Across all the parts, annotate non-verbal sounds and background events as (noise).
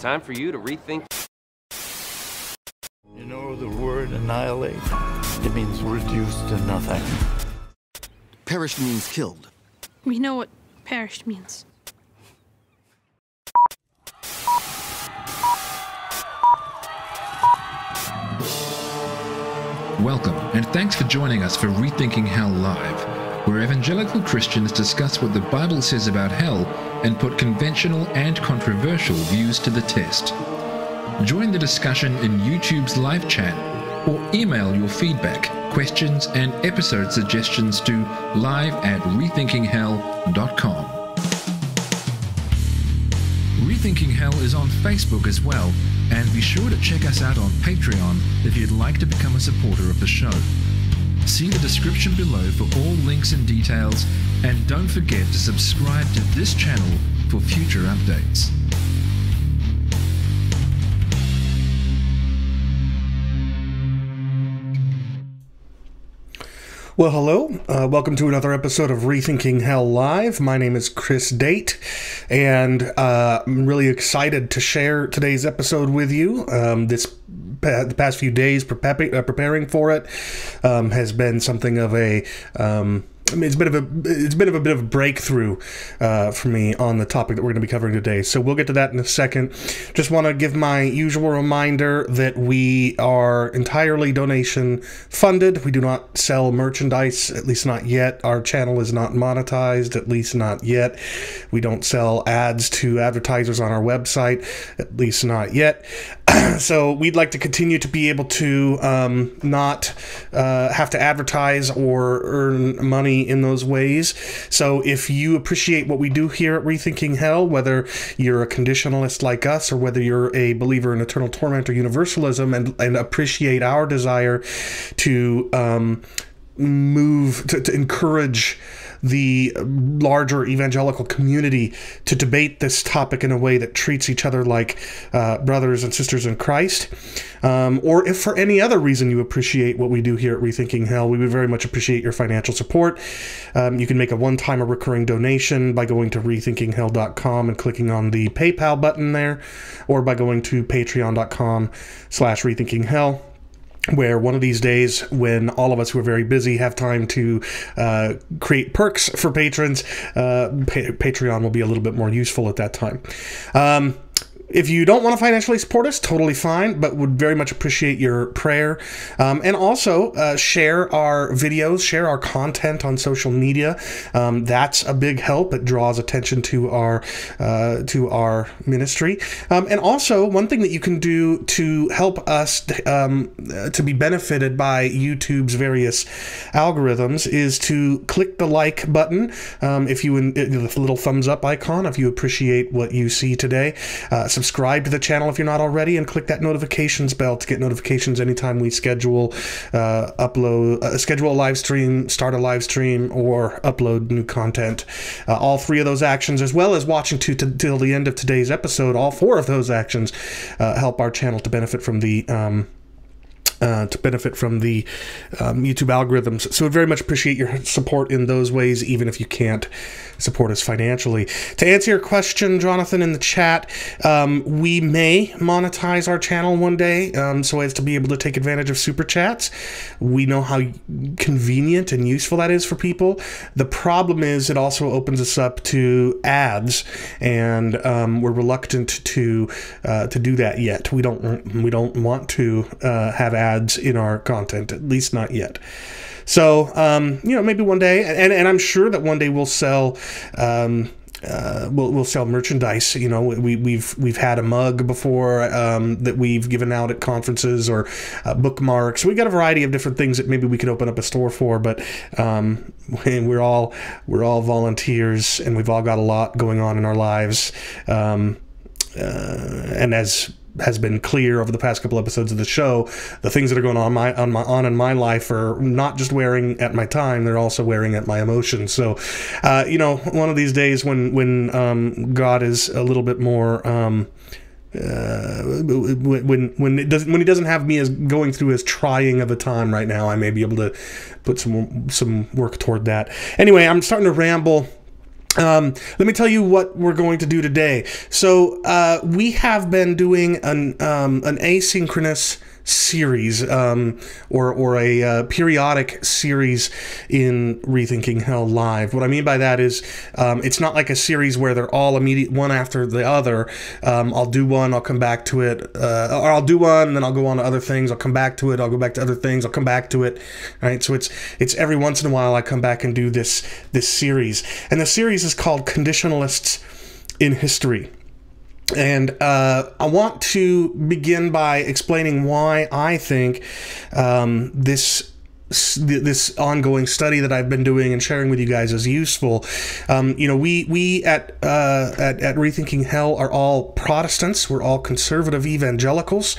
Time for you to rethink. You know the word annihilate? It means reduced to nothing. Perished means killed. We know what perished means. Welcome, and thanks for joining us for Rethinking Hell Live, where evangelical Christians discuss what the Bible says about hell and put conventional and controversial views to the test. Join the discussion in YouTube's live chat or email your feedback, questions, and episode suggestions to live at rethinkinghell.com. Rethinking Hell is on Facebook as well, and be sure to check us out on Patreon if you'd like to become a supporter of the show. See the description below for all links and details, and don't forget to subscribe to this channel for future updates. Well, hello. Uh, welcome to another episode of Rethinking Hell Live. My name is Chris Date, and uh, I'm really excited to share today's episode with you. Um, this the past few days preparing, uh, preparing for it um, has been something of a um, I mean, it's been of a it's been of a bit of a breakthrough uh, for me on the topic that we're going to be covering today. So we'll get to that in a second. Just want to give my usual reminder that we are entirely donation funded. We do not sell merchandise, at least not yet. Our channel is not monetized, at least not yet. We don't sell ads to advertisers on our website, at least not yet. (clears throat) so we'd like to continue to be able to um, not uh, have to advertise or earn money in those ways. So if you appreciate what we do here at Rethinking Hell, whether you're a conditionalist like us or whether you're a believer in eternal torment or universalism and, and appreciate our desire to um, move, to, to encourage the larger evangelical community to debate this topic in a way that treats each other like uh, brothers and sisters in Christ. Um, or if for any other reason you appreciate what we do here at Rethinking Hell, we would very much appreciate your financial support. Um, you can make a one time or recurring donation by going to rethinkinghell.com and clicking on the PayPal button there, or by going to patreon.com slash rethinkinghell where one of these days, when all of us who are very busy have time to uh, create perks for patrons, uh, pa- Patreon will be a little bit more useful at that time. Um, if you don't want to financially support us, totally fine, but would very much appreciate your prayer. Um, and also uh, share our videos, share our content on social media. Um, that's a big help. It draws attention to our uh, to our ministry. Um, and also, one thing that you can do to help us um, to be benefited by YouTube's various algorithms is to click the like button. Um, if you the little thumbs up icon, if you appreciate what you see today. Uh, subscribe to the channel if you're not already, and click that notifications bell to get notifications anytime we schedule, uh, upload, uh, schedule a live stream, start a live stream, or upload new content. Uh, all three of those actions, as well as watching to, to till the end of today's episode, all four of those actions uh, help our channel to benefit from the. Um, uh, to benefit from the um, YouTube algorithms. So, I very much appreciate your support in those ways, even if you can't support us financially. To answer your question, Jonathan, in the chat, um, we may monetize our channel one day um, so as to be able to take advantage of super chats. We know how convenient and useful that is for people. The problem is, it also opens us up to ads, and um, we're reluctant to uh, to do that yet. We don't we don't want to uh, have ads ads in our content, at least not yet. So, um, you know, maybe one day, and, and I'm sure that one day we'll sell. Um, uh, we'll, we'll sell merchandise. You know, we, we've we've had a mug before um, that we've given out at conferences or uh, bookmarks. We've got a variety of different things that maybe we could open up a store for. But um, (laughs) we're all we're all volunteers, and we've all got a lot going on in our lives. Um, uh, and as has been clear over the past couple episodes of the show, the things that are going on my on my on in my life are not just wearing at my time; they're also wearing at my emotions. So, uh, you know, one of these days when when um, God is a little bit more. Um, uh, when when it doesn't when he doesn't have me as going through as trying of a time right now, I may be able to put some some work toward that. Anyway, I'm starting to ramble Um, let me tell you what we're going to do today. So uh, we have been doing an um, an asynchronous series um, or or a uh, periodic series in rethinking hell live. What i mean by that is um, it's not like a series where they're all immediate one after the other. Um, i'll do one i'll come back to it uh, or i'll do one then i'll go on to other things. I'll come back to it i'll go back to other things i'll come back to it right? So it's it's every once in a while i come back and do this this series. And the series is called conditionalists in history and uh, I want to begin by explaining why I think um, this this ongoing study that I've been doing and sharing with you guys is useful. Um, you know, we we at, uh, at at Rethinking Hell are all Protestants. We're all conservative evangelicals.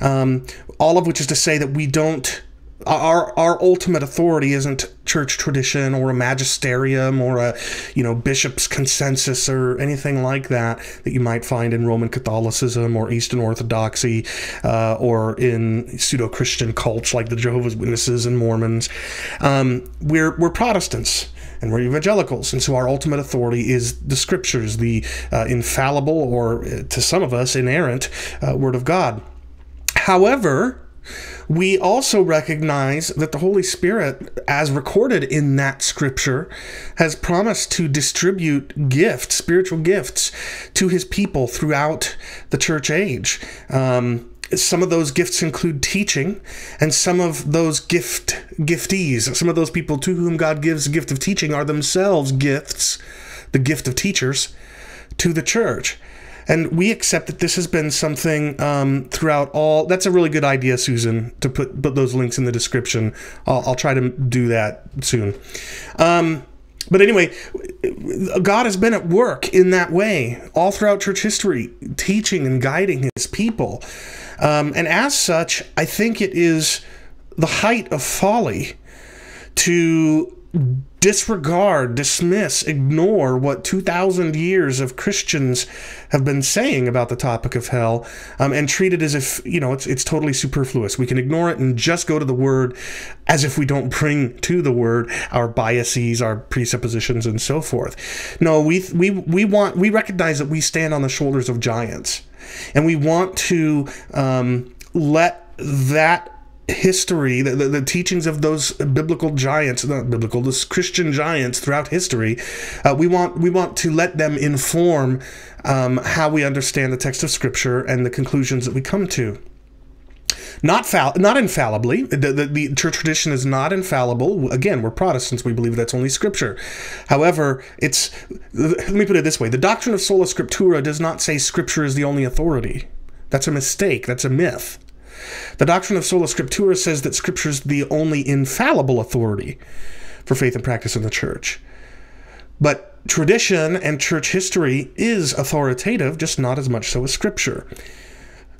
Um, all of which is to say that we don't our our ultimate authority isn't church tradition or a magisterium or a you know bishop's consensus or anything like that that you might find in Roman Catholicism or Eastern Orthodoxy uh, or in pseudo-Christian cults like the Jehovah's Witnesses and Mormons. Um, we're we're Protestants and we're evangelicals, and so our ultimate authority is the Scriptures, the uh, infallible or uh, to some of us inerrant uh, Word of God. However, we also recognize that the Holy Spirit, as recorded in that scripture, has promised to distribute gifts, spiritual gifts, to his people throughout the church age. Um, some of those gifts include teaching, and some of those gift giftees, some of those people to whom God gives the gift of teaching, are themselves gifts, the gift of teachers, to the church and we accept that this has been something um, throughout all. That's a really good idea, Susan, to put put those links in the description. I'll, I'll try to do that soon. Um, but anyway, God has been at work in that way all throughout church history, teaching and guiding His people, um, and as such, I think it is the height of folly to disregard, dismiss, ignore what 2,000 years of Christians have been saying about the topic of hell um, and treat it as if, you know, it's, it's totally superfluous. We can ignore it and just go to the word as if we don't bring to the word our biases, our presuppositions, and so forth. No, we, we, we want, we recognize that we stand on the shoulders of giants and we want to um, let that history, the, the, the, teachings of those biblical giants, not biblical, those Christian giants throughout history, uh, we want we want to let them inform um, how we understand the text of Scripture and the conclusions that we come to. Not fal- not infallibly. The, the, the, church tradition is not infallible. Again, we're Protestants. We believe that's only Scripture. However, it's let me put it this way: the doctrine of sola scriptura does not say Scripture is the only authority. That's a mistake. That's a myth. The doctrine of sola scriptura says that Scripture is the only infallible authority for faith and practice in the church. But tradition and church history is authoritative, just not as much so as Scripture.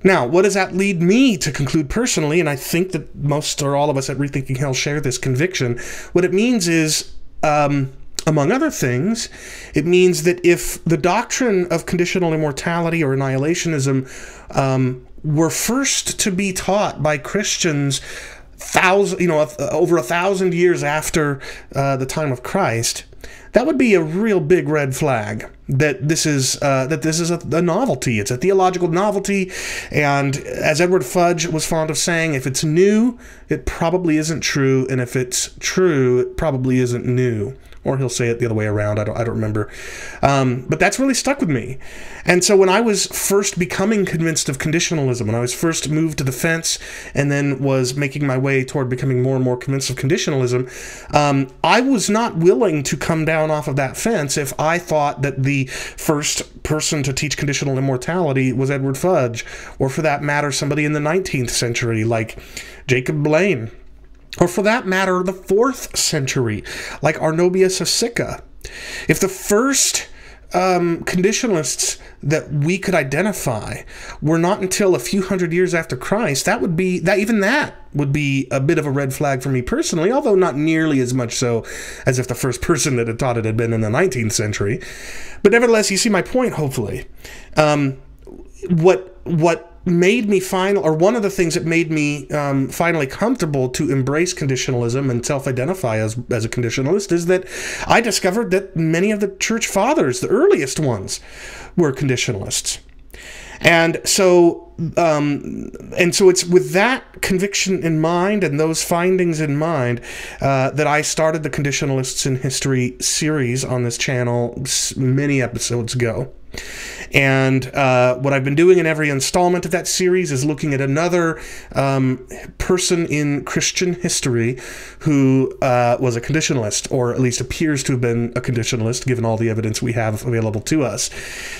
Now, what does that lead me to conclude personally? And I think that most or all of us at Rethinking Hell share this conviction. What it means is, um, among other things, it means that if the doctrine of conditional immortality or annihilationism um, were first to be taught by Christians thousand, you know, over a thousand years after uh, the time of Christ, that would be a real big red flag that this is uh, that this is a, a, novelty. It's a theological novelty, and as Edward Fudge was fond of saying, if it's new, it probably isn't true, and if it's true, it probably isn't new or he'll say it the other way around. I don't, I don't remember. Um, but that's really stuck with me. And so when I was first becoming convinced of conditionalism, when I was first moved to the fence and then was making my way toward becoming more and more convinced of conditionalism, um, I was not willing to come down off of that fence if I thought that the first person to teach conditional immortality was Edward Fudge, or for that matter, somebody in the 19th century like Jacob Blain or for that matter, the fourth century, like Arnobius of Sicca. If the first um, conditionalists that we could identify were not until a few hundred years after Christ, that would be that even that would be a bit of a red flag for me personally, although not nearly as much so as if the first person that had taught it had been in the 19th century. But nevertheless, you see my point. Hopefully, um, what what made me final, or one of the things that made me um, finally comfortable to embrace conditionalism and self-identify as as a conditionalist is that I discovered that many of the church fathers, the earliest ones, were conditionalists. And so, um, and so it's with that conviction in mind and those findings in mind uh, that I started the Conditionalists in History series on this channel many episodes ago. And uh, what I've been doing in every installment of that series is looking at another um, person in Christian history who uh, was a conditionalist, or at least appears to have been a conditionalist, given all the evidence we have available to us.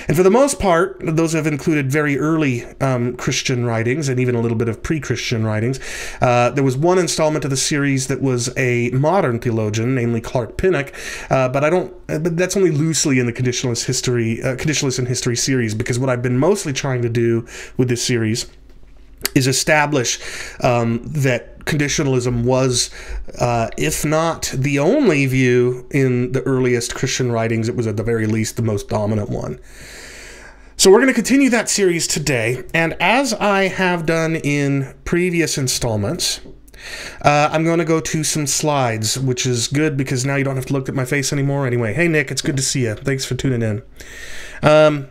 And for the most part, those have included very early um, Christian writings and even a little bit of pre Christian writings. Uh, there was one installment of the series that was a modern theologian, namely Clark Pinnock, uh, but I don't, but that's only loosely in the conditionalist history, uh, conditionalist in history series because what I've been mostly trying to do with this series is establish um, that conditionalism was, uh, if not the only view in the earliest Christian writings, it was at the very least the most dominant one. So we're going to continue that series today, and as I have done in previous installments, uh, I'm going to go to some slides, which is good because now you don't have to look at my face anymore. Anyway, hey Nick, it's good to see you. Thanks for tuning in. Um,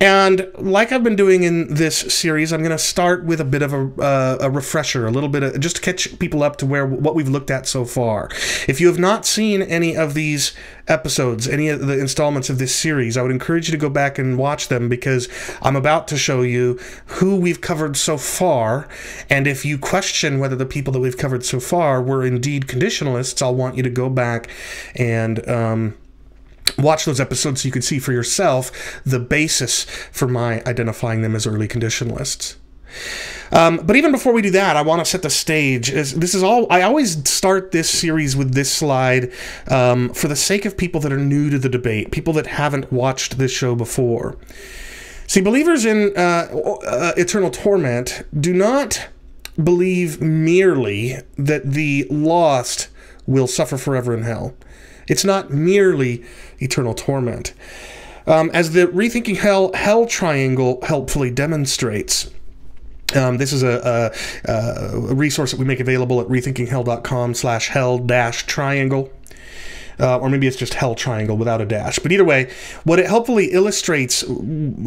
and like I've been doing in this series, I'm going to start with a bit of a, uh, a refresher, a little bit of just to catch people up to where what we've looked at so far. If you have not seen any of these episodes, any of the installments of this series, I would encourage you to go back and watch them because I'm about to show you who we've covered so far. And if you question whether the people that we've covered so far were indeed conditionalists, I'll want you to go back and. Um, watch those episodes so you can see for yourself the basis for my identifying them as early conditionalists. Um, but even before we do that, I want to set the stage. This is all. I always start this series with this slide um, for the sake of people that are new to the debate, people that haven't watched this show before. See, believers in uh, uh, eternal torment do not believe merely that the lost will suffer forever in hell. It's not merely eternal torment. Um, as the Rethinking Hell Hell Triangle helpfully demonstrates, um, this is a, a, a, resource that we make available at rethinkinghell.com slash hell dash triangle. Uh, or maybe it's just hell triangle without a dash. But either way, what it helpfully illustrates,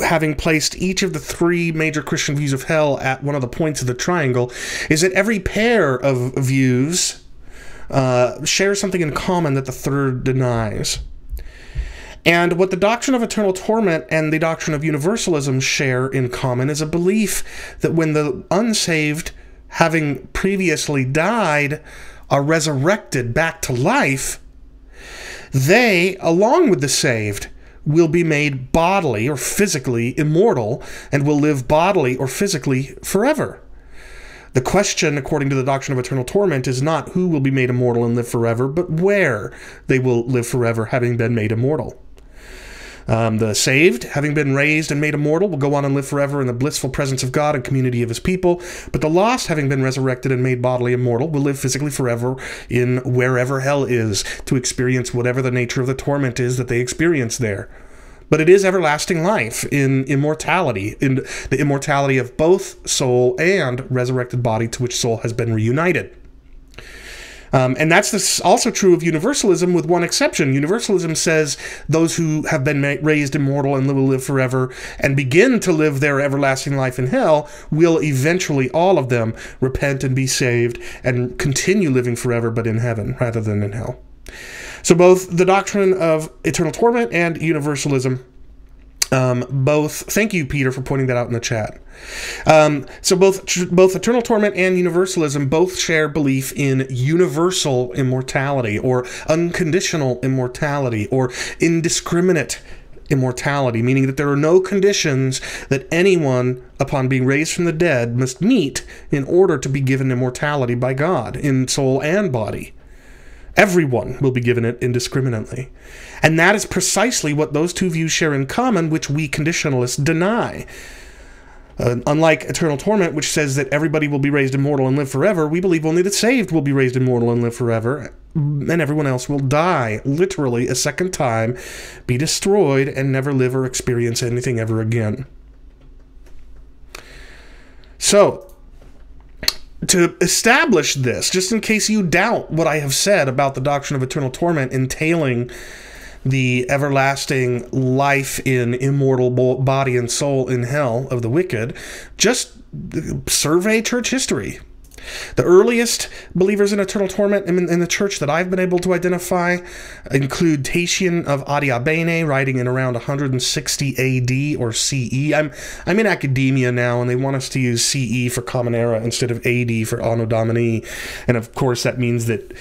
having placed each of the three major Christian views of hell at one of the points of the triangle, is that every pair of views uh, share something in common that the third denies. And what the doctrine of eternal torment and the doctrine of universalism share in common is a belief that when the unsaved, having previously died, are resurrected back to life, they, along with the saved, will be made bodily or physically immortal and will live bodily or physically forever. The question, according to the doctrine of eternal torment, is not who will be made immortal and live forever, but where they will live forever, having been made immortal. Um, the saved, having been raised and made immortal, will go on and live forever in the blissful presence of God and community of his people. But the lost, having been resurrected and made bodily immortal, will live physically forever in wherever hell is to experience whatever the nature of the torment is that they experience there but it is everlasting life in immortality, in the immortality of both soul and resurrected body to which soul has been reunited. Um, and that's this also true of universalism, with one exception. Universalism says those who have been raised immortal and will live forever and begin to live their everlasting life in hell will eventually, all of them, repent and be saved and continue living forever, but in heaven rather than in hell. So both the doctrine of eternal torment and universalism um, both thank you peter for pointing that out in the chat. Um, so both both eternal torment and universalism both share belief in universal immortality or unconditional immortality or indiscriminate immortality meaning that there are no conditions that anyone upon being raised from the dead must meet in order to be given immortality by god in soul and body Everyone will be given it indiscriminately. And that is precisely what those two views share in common, which we conditionalists deny. Uh, unlike eternal torment, which says that everybody will be raised immortal and live forever, we believe only the saved will be raised immortal and live forever, and everyone else will die, literally, a second time, be destroyed, and never live or experience anything ever again. So, to establish this, just in case you doubt what I have said about the doctrine of eternal torment entailing the everlasting life in immortal body and soul in hell of the wicked, just uh, survey church history. The earliest believers in eternal torment in, in, the church that I've been able to identify include Tatian of Adiabene, writing in around 160 AD or CE. I'm I'm in academia now, and they want us to use CE for Common Era instead of AD for Anno Domini, and of course that means that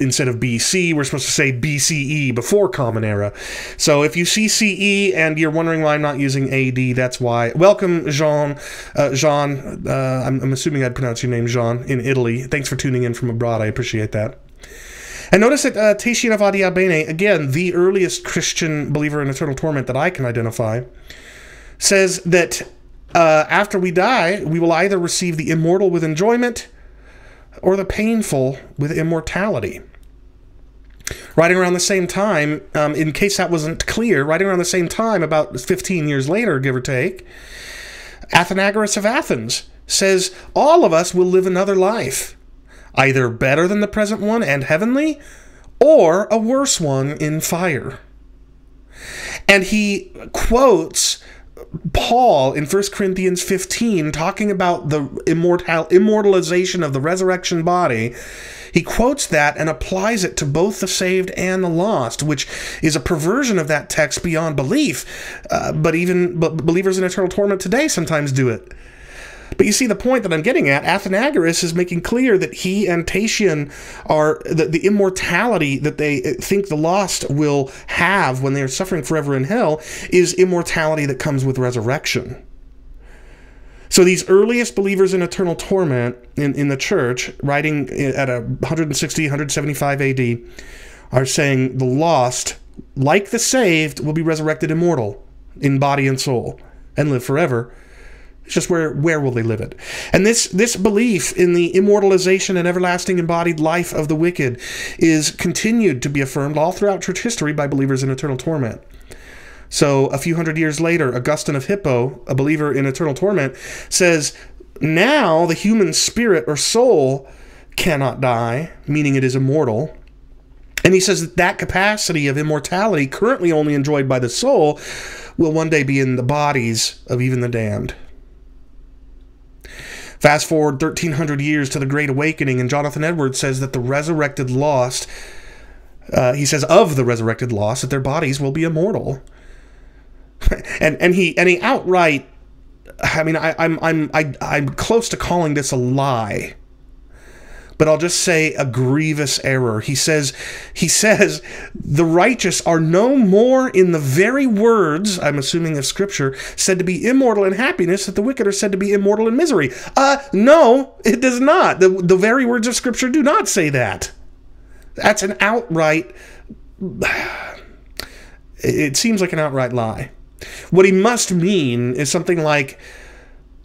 instead of BC, we're supposed to say BCE before Common Era. So if you see CE and you're wondering why I'm not using AD, that's why. Welcome, Jean. Uh, Jean, uh, I'm, I'm assuming I'd pronounce your name Jean in Italy. Thanks for tuning in from abroad. I appreciate that. And notice that uh, Tatian of Adiabene, again, the earliest Christian believer in eternal torment that I can identify, says that uh, after we die, we will either receive the immortal with enjoyment or the painful with immortality. Writing around the same time, um, in case that wasn't clear, writing around the same time, about 15 years later, give or take, Athenagoras of Athens says all of us will live another life, either better than the present one and heavenly, or a worse one in fire. And he quotes Paul in 1 Corinthians 15 talking about the immortal immortalization of the resurrection body. He quotes that and applies it to both the saved and the lost, which is a perversion of that text beyond belief. Uh, but even believers in eternal torment today sometimes do it. But you see the point that I'm getting at. Athenagoras is making clear that he and Tatian are the, the immortality that they uh, think the lost will have when they are suffering forever in hell is immortality that comes with resurrection. So these earliest believers in eternal torment in, in the church, writing at a 160, 175 AD, are saying the lost, like the saved, will be resurrected immortal in body and soul and live forever it's just where where will they live it? And this this belief in the immortalization and everlasting embodied life of the wicked is continued to be affirmed all throughout church history by believers in eternal torment. So a few hundred years later, Augustine of Hippo, a believer in eternal torment, says, "Now the human spirit or soul cannot die, meaning it is immortal." And he says that that capacity of immortality, currently only enjoyed by the soul, will one day be in the bodies of even the damned. Fast forward 1300 years to the Great Awakening, and Jonathan Edwards says that the resurrected lost, uh, he says of the resurrected lost, that their bodies will be immortal. (laughs) and and he and he outright, I mean, I, I'm I'm I, I'm close to calling this a lie but I'll just say a grievous error. He says, he says, the righteous are no more in the very words, I'm assuming of scripture, said to be immortal in happiness that the wicked are said to be immortal in misery. Uh, no, it does not. The, the very words of scripture do not say that. That's an outright, (sighs) it seems like an outright lie. What he must mean is something like,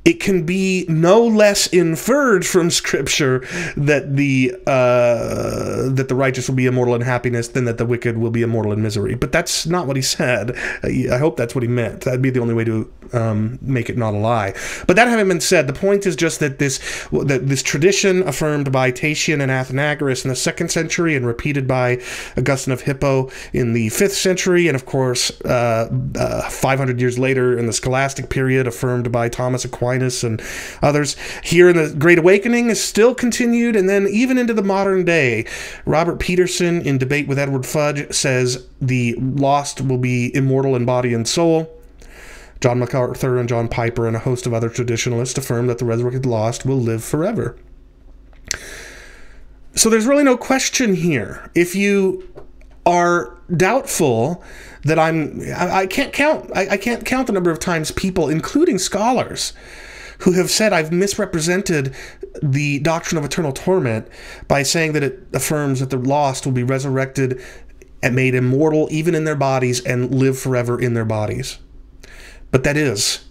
it can be no less inferred from Scripture that the uh, that the righteous will be immortal in happiness than that the wicked will be immortal in misery. But that's not what he said. I hope that's what he meant. That'd be the only way to um, make it not a lie. But that having been said, the point is just that this that this tradition affirmed by Tatian and Athenagoras in the second century and repeated by Augustine of Hippo in the fifth century, and of course uh, uh, 500 years later in the Scholastic period, affirmed by Thomas Aquinas Aquinas and others. Here in the Great Awakening is still continued, and then even into the modern day. Robert Peterson, in debate with Edward Fudge, says the lost will be immortal in body and soul. John MacArthur and John Piper and a host of other traditionalists affirm that the resurrected lost will live forever. So there's really no question here. If you are doubtful that I'm, I, I can't count, I, I can't count the number of times people, including scholars, who have said I've misrepresented the doctrine of eternal torment by saying that it affirms that the lost will be resurrected and made immortal even in their bodies and live forever in their bodies. But that is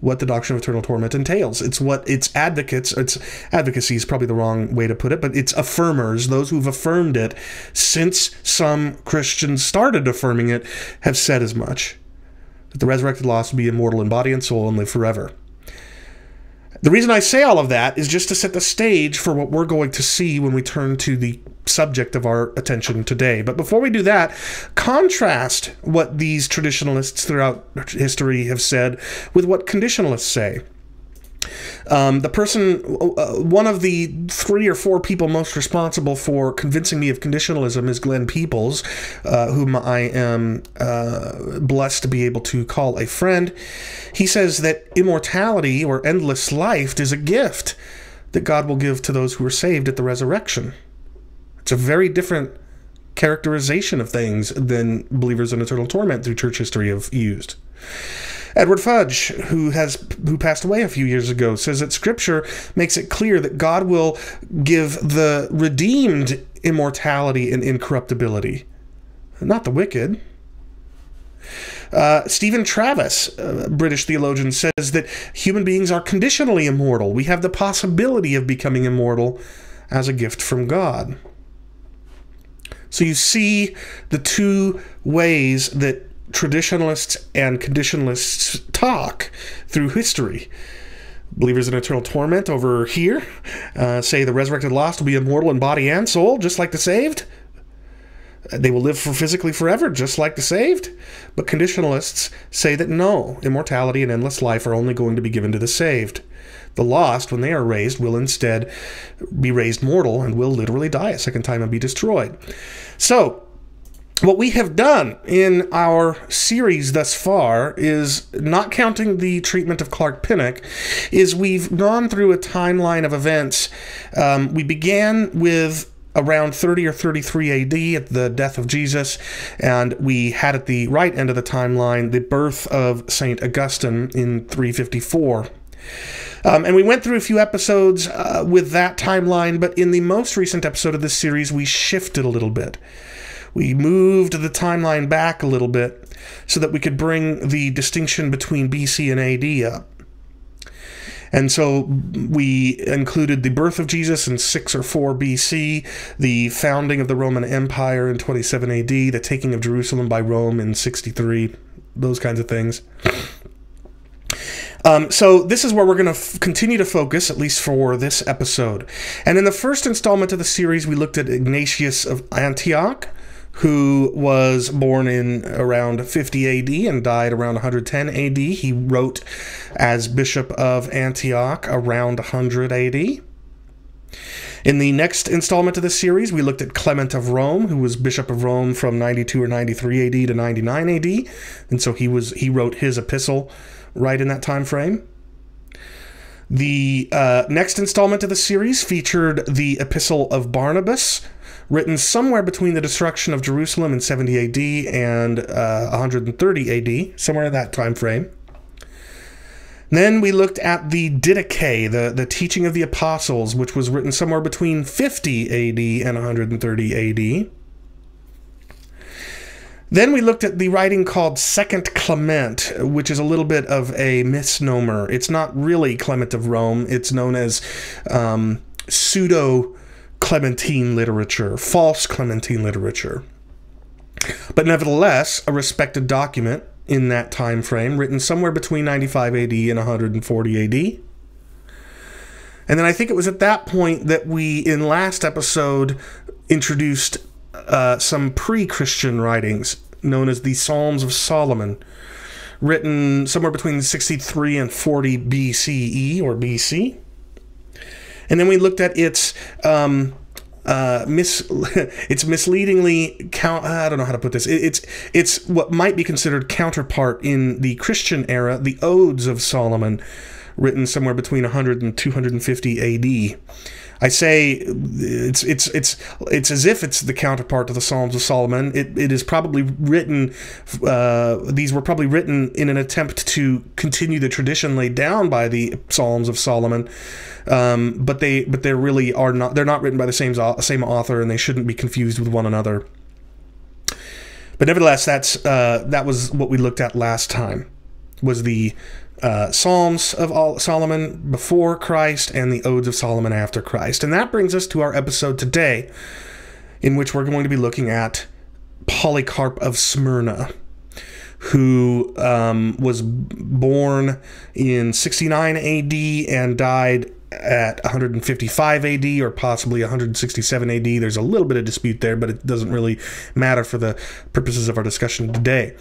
what the doctrine of eternal torment entails. It's what its advocates, its advocacy is probably the wrong way to put it, but its affirmers, those who've affirmed it since some Christians started affirming it, have said as much. That the resurrected lost will be immortal in body and soul and live forever. The reason I say all of that is just to set the stage for what we're going to see when we turn to the subject of our attention today. But before we do that, contrast what these traditionalists throughout history have said with what conditionalists say. Um, the person, uh, one of the three or four people most responsible for convincing me of conditionalism is Glenn Peoples, uh, whom I am uh, blessed to be able to call a friend. He says that immortality or endless life is a gift that God will give to those who are saved at the resurrection. It's a very different characterization of things than believers in eternal torment through church history have used. Edward Fudge, who has who passed away a few years ago, says that Scripture makes it clear that God will give the redeemed immortality and incorruptibility, not the wicked. Uh, Stephen Travis, a British theologian, says that human beings are conditionally immortal. We have the possibility of becoming immortal as a gift from God. So you see the two ways that traditionalists and conditionalists talk through history. Believers in eternal torment over here uh, say the resurrected lost will be immortal in body and soul, just like the saved. They will live for physically forever, just like the saved. But conditionalists say that no, immortality and endless life are only going to be given to the saved. The lost, when they are raised, will instead be raised mortal and will literally die a second time and be destroyed. So, what we have done in our series thus far is not counting the treatment of Clark Pinnock is we've gone through a timeline of events um, we began with around 30 or 33 AD at the death of Jesus, and we had at the right end of the timeline the birth of St. Augustine in 354. Um, and we went through a few episodes uh, with that timeline, but in the most recent episode of this series, we shifted a little bit we moved the timeline back a little bit so that we could bring the distinction between BC and AD up. And so we included the birth of Jesus in 6 or 4 BC, the founding of the Roman Empire in 27 AD, the taking of Jerusalem by Rome in 63, those kinds of things. Um, so this is where we're going to continue to focus, at least for this episode. And in the first installment of the series, we looked at Ignatius of Antioch, who was born in around 50 AD and died around 110 AD. He wrote as Bishop of Antioch around 100 AD. In the next installment of this series, we looked at Clement of Rome, who was Bishop of Rome from 92 or 93 AD to 99 AD, and so he was he wrote his epistle right in that time frame. The uh, next installment of the series featured the Epistle of Barnabas, written somewhere between the destruction of Jerusalem in 70 AD and uh, 130 AD, somewhere in that time frame. Then we looked at the Didache, the, the teaching of the apostles, which was written somewhere between 50 AD and 130 AD. Then we looked at the writing called Second Clement, which is a little bit of a misnomer. It's not really Clement of Rome, it's known as um, pseudo Clementine literature, false Clementine literature. But nevertheless, a respected document in that time frame, written somewhere between 95 AD and 140 AD. And then I think it was at that point that we, in last episode, introduced uh, some pre Christian writings known as the Psalms of Solomon, written somewhere between 63 and 40 BCE or BC. And then we looked at its um, uh, mis (laughs) it's misleadingly count. I don't know how to put this. It, it's it's what might be considered counterpart in the Christian era, the Odes of Solomon, written somewhere between 100 and 250 A.D. I say it's it's it's it's as if it's the counterpart to the Psalms of Solomon. It, it is probably written. Uh, these were probably written in an attempt to continue the tradition laid down by the Psalms of Solomon. Um, but they but they really are not. They're not written by the same same author, and they shouldn't be confused with one another. But nevertheless, that's uh, that was what we looked at last time. Was the uh, Psalms of Solomon before Christ and the Odes of Solomon after Christ. And that brings us to our episode today, in which we're going to be looking at Polycarp of Smyrna, who um, was born in 69 AD and died at 155 AD or possibly 167 AD. There's a little bit of dispute there, but it doesn't really matter for the purposes of our discussion today.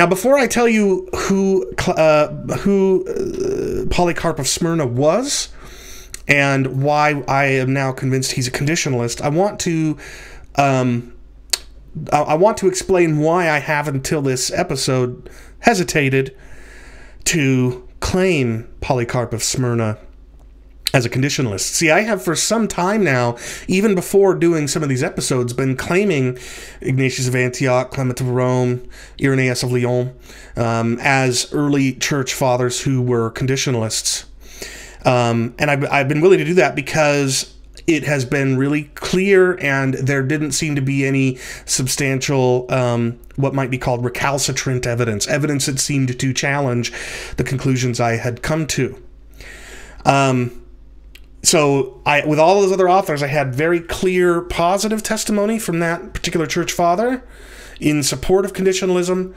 Now, before I tell you who uh, who uh, Polycarp of Smyrna was and why I am now convinced he's a conditionalist, I want to um, I want to explain why I have until this episode hesitated to claim Polycarp of Smyrna as a conditionalist. See, I have for some time now, even before doing some of these episodes, been claiming Ignatius of Antioch, Clement of Rome, Irenaeus of Lyon um, as early church fathers who were conditionalists. Um, and I've, I've been willing to do that because it has been really clear and there didn't seem to be any substantial um, what might be called recalcitrant evidence evidence that seemed to challenge the conclusions i had come to um, so I, with all those other authors, I had very clear positive testimony from that particular church father in support of conditionalism.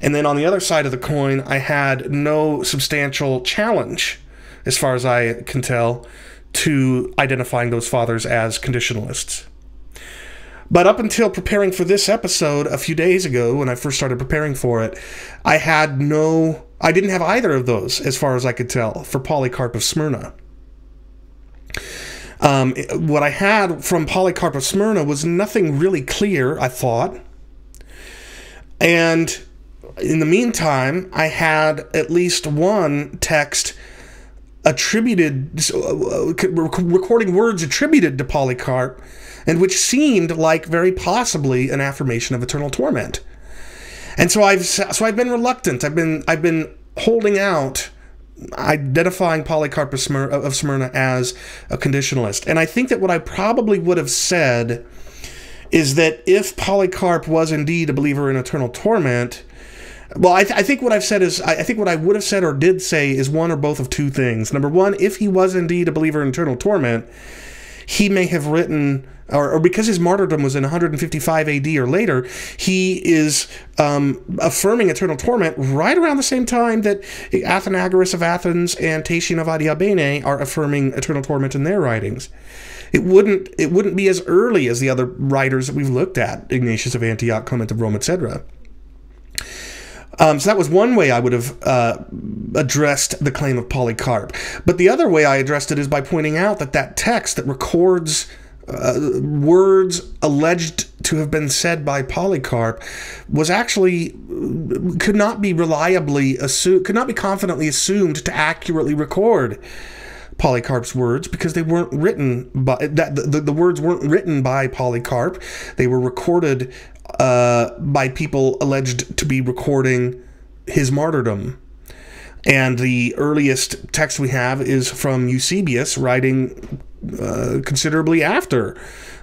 And then on the other side of the coin, I had no substantial challenge, as far as I can tell, to identifying those fathers as conditionalists. But up until preparing for this episode a few days ago, when I first started preparing for it, I had no, I didn't have either of those, as far as I could tell, for Polycarp of Smyrna. Um, what I had from Polycarp of Smyrna was nothing really clear, I thought. And in the meantime, I had at least one text attributed, uh, recording words attributed to Polycarp, and which seemed like very possibly an affirmation of eternal torment. And so I've so I've been reluctant. I've been I've been holding out identifying Polycarp of Smyrna as a conditionalist. And I think that what I probably would have said is that if Polycarp was indeed a believer in eternal torment, well, I, th- I think what I've said is, I think what I would have said or did say is one or both of two things. Number one, if he was indeed a believer in eternal torment, he may have written or, or, because his martyrdom was in 155 AD or later, he is um, affirming eternal torment right around the same time that Athenagoras of Athens and Tatian of Adiabene are affirming eternal torment in their writings. It wouldn't it wouldn't be as early as the other writers that we've looked at, Ignatius of Antioch, Clement of Rome, etc. Um, so that was one way I would have uh, addressed the claim of Polycarp. But the other way I addressed it is by pointing out that that text that records uh, words alleged to have been said by Polycarp was actually could not be reliably assumed, could not be confidently assumed to accurately record Polycarp's words because they weren't written by that the, the words weren't written by Polycarp. They were recorded uh, by people alleged to be recording his martyrdom. And the earliest text we have is from Eusebius writing uh, considerably after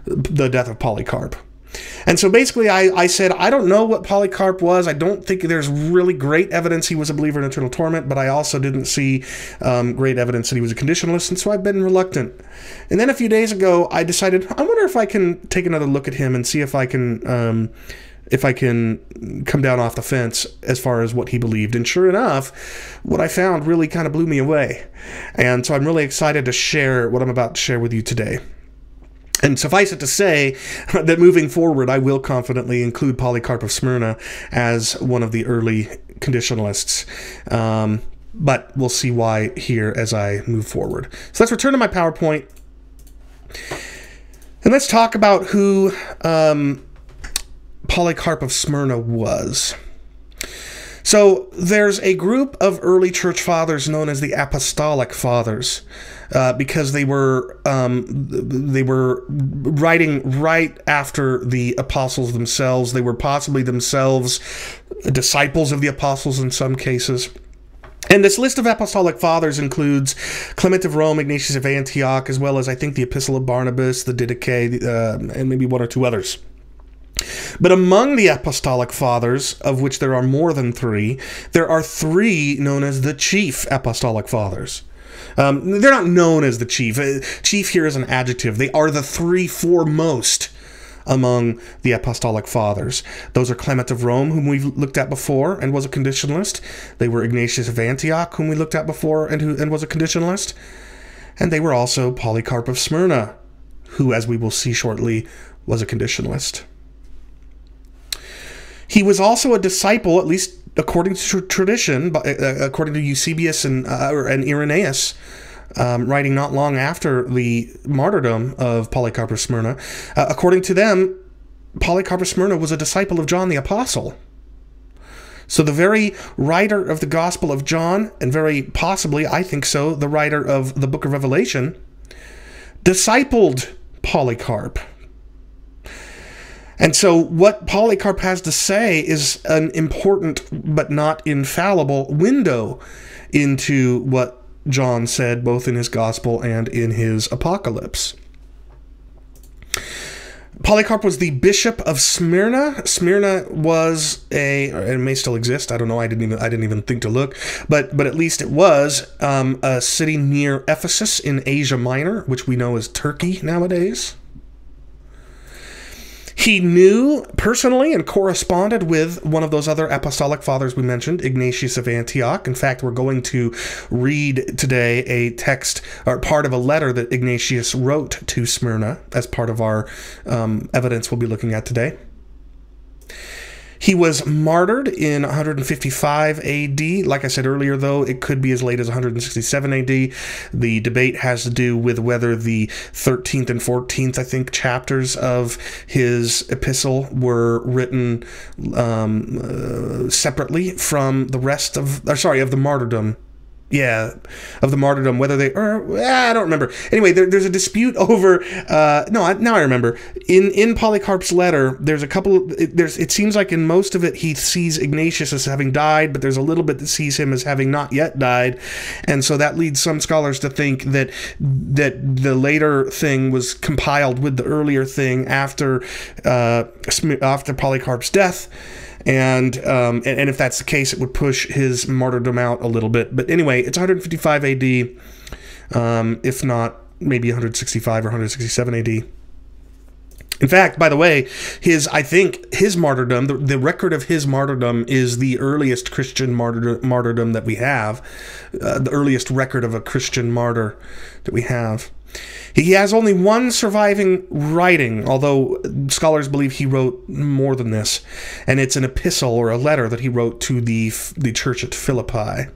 the death of Polycarp. And so basically, I, I said, I don't know what Polycarp was. I don't think there's really great evidence he was a believer in eternal torment, but I also didn't see um, great evidence that he was a conditionalist, and so I've been reluctant. And then a few days ago, I decided, I wonder if I can take another look at him and see if I can. Um, if I can come down off the fence as far as what he believed. And sure enough, what I found really kind of blew me away. And so I'm really excited to share what I'm about to share with you today. And suffice it to say (laughs) that moving forward, I will confidently include Polycarp of Smyrna as one of the early conditionalists. Um, but we'll see why here as I move forward. So let's return to my PowerPoint. And let's talk about who um, Polycarp of Smyrna was. So there's a group of early church fathers known as the Apostolic Fathers, uh, because they were um, they were writing right after the apostles themselves. They were possibly themselves disciples of the apostles in some cases. And this list of apostolic fathers includes Clement of Rome, Ignatius of Antioch, as well as I think the Epistle of Barnabas, the Didache, uh, and maybe one or two others. But among the apostolic fathers, of which there are more than three, there are three known as the chief apostolic fathers. Um, they're not known as the chief. Uh, chief here is an adjective. They are the three foremost among the apostolic fathers. Those are Clement of Rome, whom we've looked at before and was a conditionalist. They were Ignatius of Antioch, whom we looked at before and who and was a conditionalist. And they were also Polycarp of Smyrna, who, as we will see shortly, was a conditionalist. He was also a disciple, at least according to tradition, uh, according to Eusebius and, uh, and Irenaeus, um, writing not long after the martyrdom of Polycarp of Smyrna. Uh, according to them, Polycarp of Smyrna was a disciple of John the Apostle. So the very writer of the Gospel of John, and very possibly, I think so, the writer of the book of Revelation, discipled Polycarp. And so, what Polycarp has to say is an important but not infallible window into what John said both in his gospel and in his apocalypse. Polycarp was the bishop of Smyrna. Smyrna was a, it may still exist. I don't know. I didn't even, I didn't even think to look, but but at least it was um, a city near Ephesus in Asia Minor, which we know as Turkey nowadays. He knew personally and corresponded with one of those other apostolic fathers we mentioned, Ignatius of Antioch. In fact, we're going to read today a text or part of a letter that Ignatius wrote to Smyrna as part of our um, evidence we'll be looking at today. He was martyred in 155 AD. Like I said earlier, though, it could be as late as 167 AD. The debate has to do with whether the 13th and 14th, I think, chapters of his epistle were written um, uh, separately from the rest of, or sorry, of the martyrdom yeah, of the martyrdom, whether they or I don't remember. Anyway, there, there's a dispute over. Uh, no, now I remember. In in Polycarp's letter, there's a couple. Of, it, there's it seems like in most of it he sees Ignatius as having died, but there's a little bit that sees him as having not yet died, and so that leads some scholars to think that that the later thing was compiled with the earlier thing after uh, after Polycarp's death and, um, and and if that's the case, it would push his martyrdom out a little bit. But anyway, it's 155 AD, um, if not maybe 165 or 167 AD. In fact, by the way, his I think his martyrdom, the, the record of his martyrdom is the earliest Christian martyr, martyrdom that we have, uh, the earliest record of a Christian martyr that we have. He has only one surviving writing, although scholars believe he wrote more than this, and it's an epistle or a letter that he wrote to the, the church at Philippi.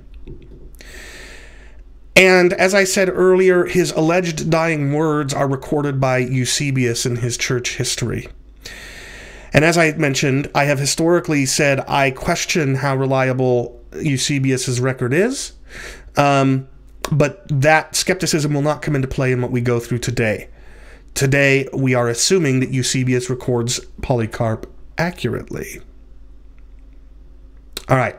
And as I said earlier, his alleged dying words are recorded by Eusebius in his church history. And as I mentioned, I have historically said I question how reliable Eusebius's record is. Um, but that skepticism will not come into play in what we go through today. Today, we are assuming that Eusebius records Polycarp accurately. All right.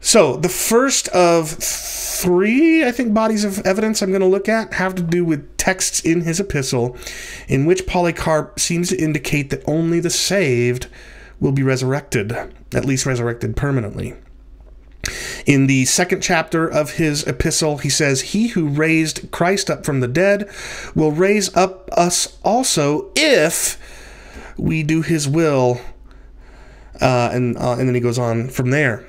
So, the first of three, I think, bodies of evidence I'm going to look at have to do with texts in his epistle in which Polycarp seems to indicate that only the saved will be resurrected, at least resurrected permanently. In the second chapter of his epistle, he says, He who raised Christ up from the dead will raise up us also if we do his will. Uh, and, uh, and then he goes on from there.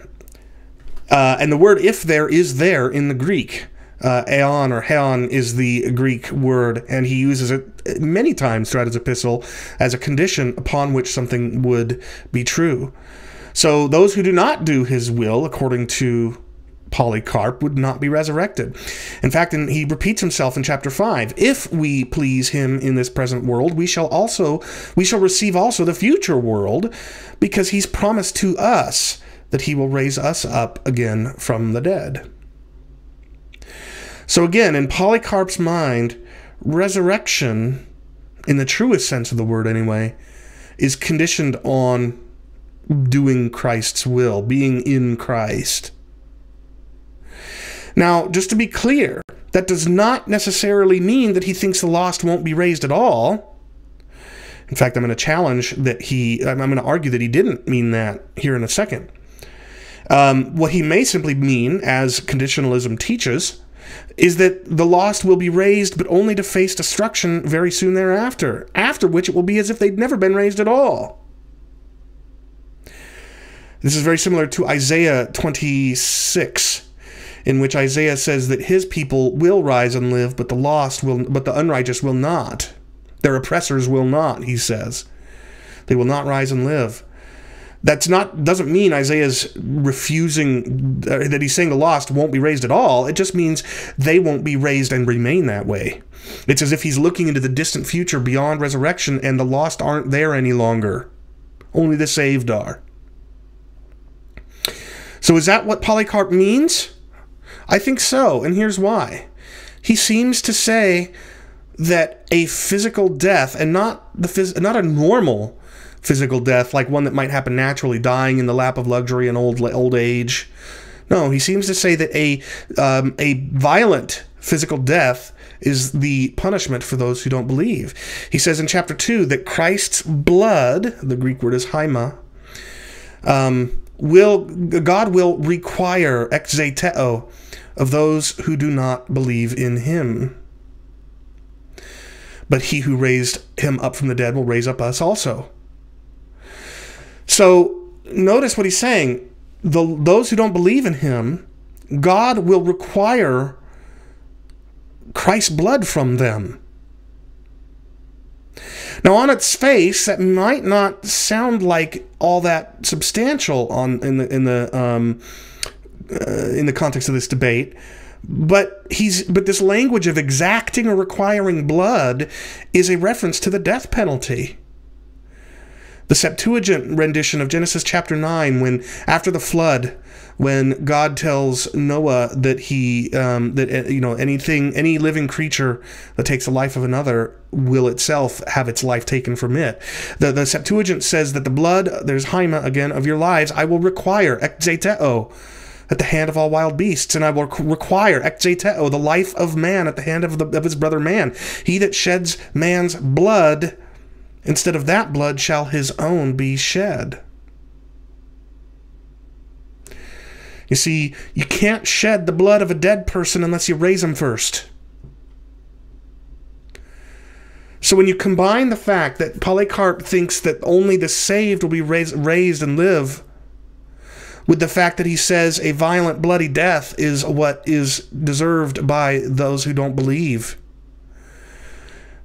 Uh, and the word if there is there in the Greek. Uh, aeon or heon is the Greek word, and he uses it many times throughout his epistle as a condition upon which something would be true. So those who do not do his will, according to Polycarp, would not be resurrected. In fact, and he repeats himself in chapter 5 if we please him in this present world, we shall also we shall receive also the future world, because he's promised to us that he will raise us up again from the dead. So again, in Polycarp's mind, resurrection, in the truest sense of the word anyway, is conditioned on doing Christ's will, being in Christ. Now, just to be clear, that does not necessarily mean that he thinks the lost won't be raised at all. In fact, I'm going to challenge that he, I'm going to argue that he didn't mean that here in a second. Um, what he may simply mean, as conditionalism teaches, is that the lost will be raised, but only to face destruction very soon thereafter, after which it will be as if they'd never been raised at all. This is very similar to Isaiah 26, in which Isaiah says that his people will rise and live, but the lost will, but the unrighteous will not. Their oppressors will not, he says. They will not rise and live. That's not doesn't mean Isaiah's refusing uh, that he's saying the lost won't be raised at all. It just means they won't be raised and remain that way. It's as if he's looking into the distant future beyond resurrection and the lost aren't there any longer. Only the saved are. So is that what Polycarp means? I think so, and here's why. He seems to say that a physical death and not the phys- not a normal physical death like one that might happen naturally dying in the lap of luxury and old old age no he seems to say that a um, a violent physical death is the punishment for those who don't believe he says in chapter 2 that christ's blood the greek word is haima um, will god will require exzeteo of those who do not believe in him but he who raised him up from the dead will raise up us also so notice what he's saying. The, those who don't believe in him, God will require Christ's blood from them. Now, on its face, that might not sound like all that substantial on in the in the um, uh, in the context of this debate, but he's but this language of exacting or requiring blood is a reference to the death penalty. The Septuagint rendition of Genesis chapter 9, when after the flood, when God tells Noah that he um, that uh, you know anything any living creature that takes the life of another will itself have its life taken from it. The the Septuagint says that the blood there's Haima again of your lives I will require exzeteo at the hand of all wild beasts, and I will require exzeteo the life of man at the hand of, the, of his brother man. He that sheds man's blood Instead of that blood shall his own be shed. You see, you can't shed the blood of a dead person unless you raise him first. So when you combine the fact that Polycarp thinks that only the saved will be raised, raised and live, with the fact that he says a violent, bloody death is what is deserved by those who don't believe,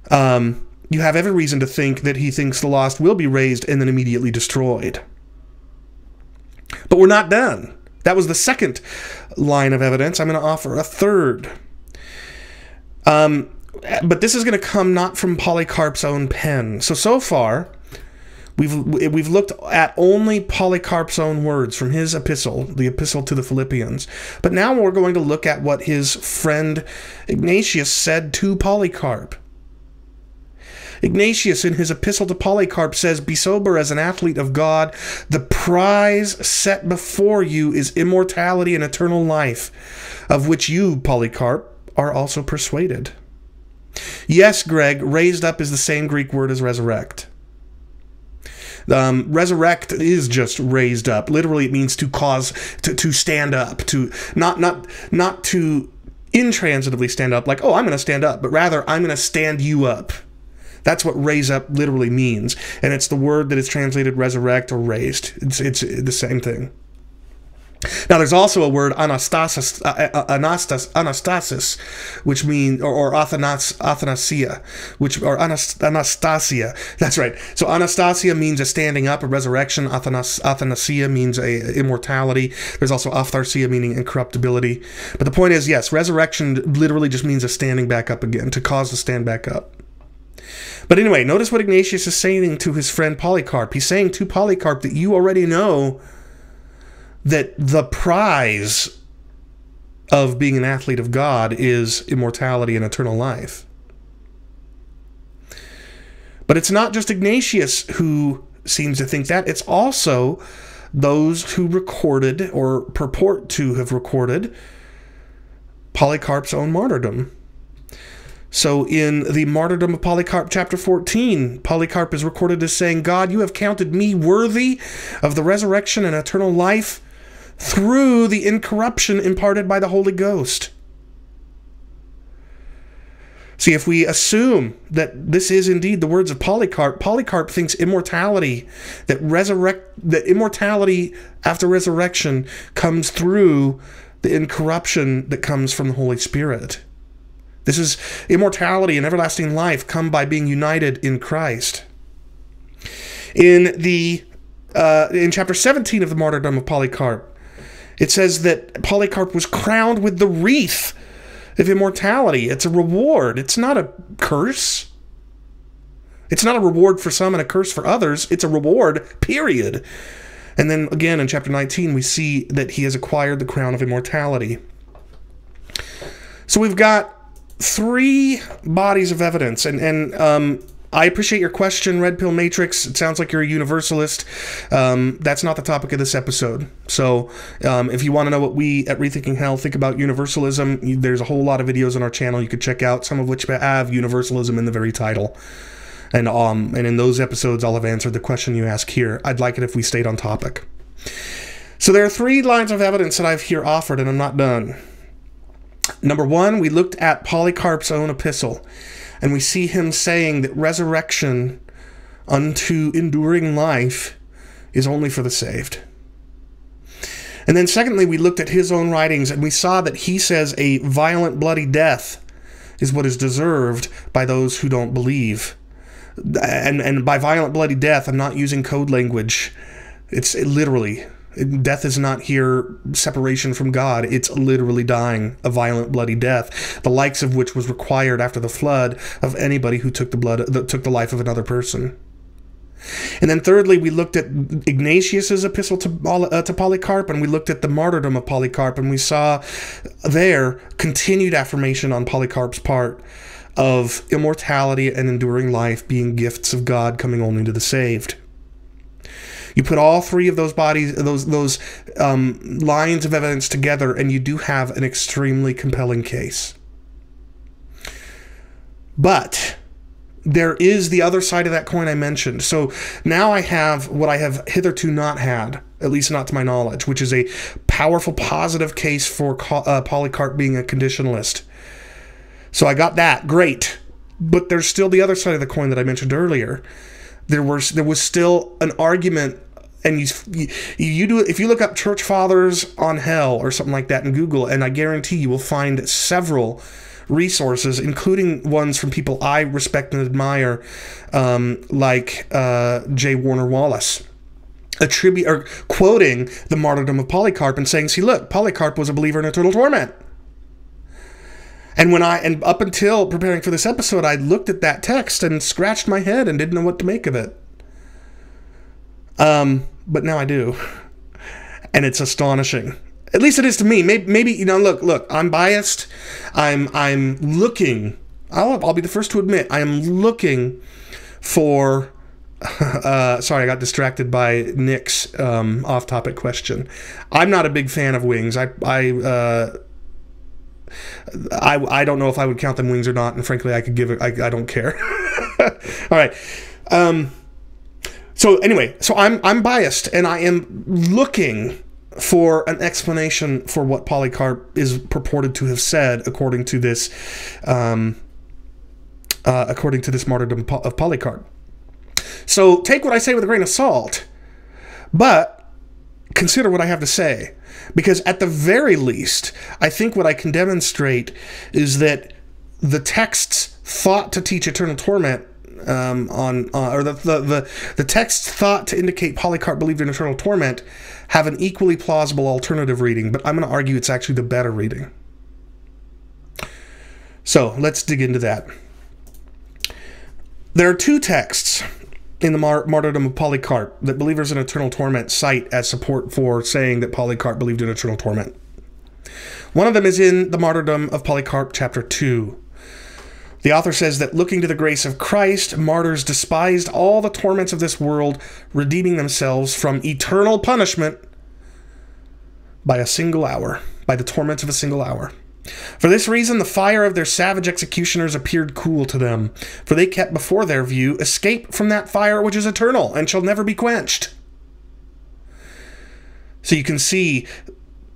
um, you have every reason to think that he thinks the lost will be raised and then immediately destroyed. But we're not done. That was the second line of evidence. I'm going to offer a third. Um, but this is going to come not from Polycarp's own pen. So so far, we've we've looked at only Polycarp's own words from his epistle, the epistle to the Philippians. But now we're going to look at what his friend Ignatius said to Polycarp. Ignatius, in his epistle to Polycarp, says, Be sober as an athlete of God. The prize set before you is immortality and eternal life, of which you, Polycarp, are also persuaded. Yes, Greg, raised up is the same Greek word as resurrect. Um, resurrect is just raised up. Literally, it means to cause to, to stand up, to not not not to intransitively stand up, like oh I'm going to stand up, but rather I'm going to stand you up. That's what raise up literally means. And it's the word that is translated resurrect or raised. It's, it's the same thing. Now, there's also a word anastasis, uh, uh, anastas, anastasis, which means, or, or athanas, athanasia, which, or anast, anastasia. That's right. So anastasia means a standing up, a resurrection. Athanas, athanasia means a immortality. There's also aphtharsia meaning incorruptibility. But the point is, yes, resurrection literally just means a standing back up again, to cause to stand back up. But anyway, notice what Ignatius is saying to his friend Polycarp. He's saying to Polycarp that you already know that the prize of being an athlete of God is immortality and eternal life. But it's not just Ignatius who seems to think that, it's also those who recorded or purport to have recorded Polycarp's own martyrdom. So, in the martyrdom of Polycarp, chapter 14, Polycarp is recorded as saying, God, you have counted me worthy of the resurrection and eternal life through the incorruption imparted by the Holy Ghost. See, if we assume that this is indeed the words of Polycarp, Polycarp thinks immortality, that resurrect, that immortality after resurrection comes through the incorruption that comes from the Holy Spirit. This is immortality and everlasting life come by being united in Christ. In the uh, in chapter 17 of the martyrdom of Polycarp, it says that Polycarp was crowned with the wreath of immortality. It's a reward, it's not a curse. It's not a reward for some and a curse for others. It's a reward, period. And then again in chapter 19, we see that he has acquired the crown of immortality. So we've got three bodies of evidence, and, and um, I appreciate your question, Red Pill Matrix. It sounds like you're a universalist. Um, that's not the topic of this episode. So, um, if you want to know what we at Rethinking Hell think about universalism, there's a whole lot of videos on our channel you could check out, some of which have universalism in the very title. And um, and in those episodes, I'll have answered the question you ask here. I'd like it if we stayed on topic. So there are three lines of evidence that I've here offered, and I'm not done. Number one, we looked at Polycarp's own epistle and we see him saying that resurrection unto enduring life is only for the saved. And then, secondly, we looked at his own writings and we saw that he says a violent, bloody death is what is deserved by those who don't believe. And, and by violent, bloody death, I'm not using code language. It's literally Death is not here separation from God. It's literally dying a violent, bloody death, the likes of which was required after the flood of anybody who took the blood that took the life of another person. And then thirdly, we looked at Ignatius's epistle to, uh, to Polycarp, and we looked at the martyrdom of Polycarp, and we saw there continued affirmation on Polycarp's part of immortality and enduring life being gifts of God coming only to the saved. You put all three of those bodies, those those um, lines of evidence together, and you do have an extremely compelling case. But there is the other side of that coin I mentioned. So now I have what I have hitherto not had, at least not to my knowledge, which is a powerful positive case for uh, Polycarp being a conditionalist. So I got that. Great. But there's still the other side of the coin that I mentioned earlier. There was there was still an argument and you, you, you do if you look up church fathers on hell or something like that in Google, and I guarantee you will find several resources, including ones from people I respect and admire, um, like uh, J. Warner Wallace attribute or quoting the martyrdom of Polycarp and saying, "See, look, Polycarp was a believer in eternal torment." And when I and up until preparing for this episode, I looked at that text and scratched my head and didn't know what to make of it. Um, but now I do. And it's astonishing. At least it is to me. Maybe, maybe you know. Look, look. I'm biased. I'm I'm looking. I'll I'll be the first to admit I am looking for. (laughs) Uh, sorry, I got distracted by Nick's um, off-topic question. I'm not a big fan of wings. I I. Uh, I, I don't know if I would count them wings or not, and frankly, I could give it. I, I don't care. (laughs) All right. Um, so anyway, so I'm I'm biased and I am looking for an explanation for what Polycarp is purported to have said according to this um, uh, according to this martyrdom of Polycarp. So take what I say with a grain of salt, but consider what I have to say. Because at the very least, I think what I can demonstrate is that the texts thought to teach eternal torment um, on uh, or the, the the the texts thought to indicate Polycarp believed in eternal torment have an equally plausible alternative reading, but I'm going to argue it's actually the better reading. So let's dig into that. There are two texts in the mar- martyrdom of Polycarp that believers in eternal torment cite as support for saying that Polycarp believed in eternal torment. One of them is in the martyrdom of Polycarp, chapter 2. The author says that looking to the grace of Christ, martyrs despised all the torments of this world, redeeming themselves from eternal punishment by a single hour, by the torments of a single hour. For this reason, the fire of their savage executioners appeared cool to them, for they kept before their view escape from that fire which is eternal and shall never be quenched. So you can see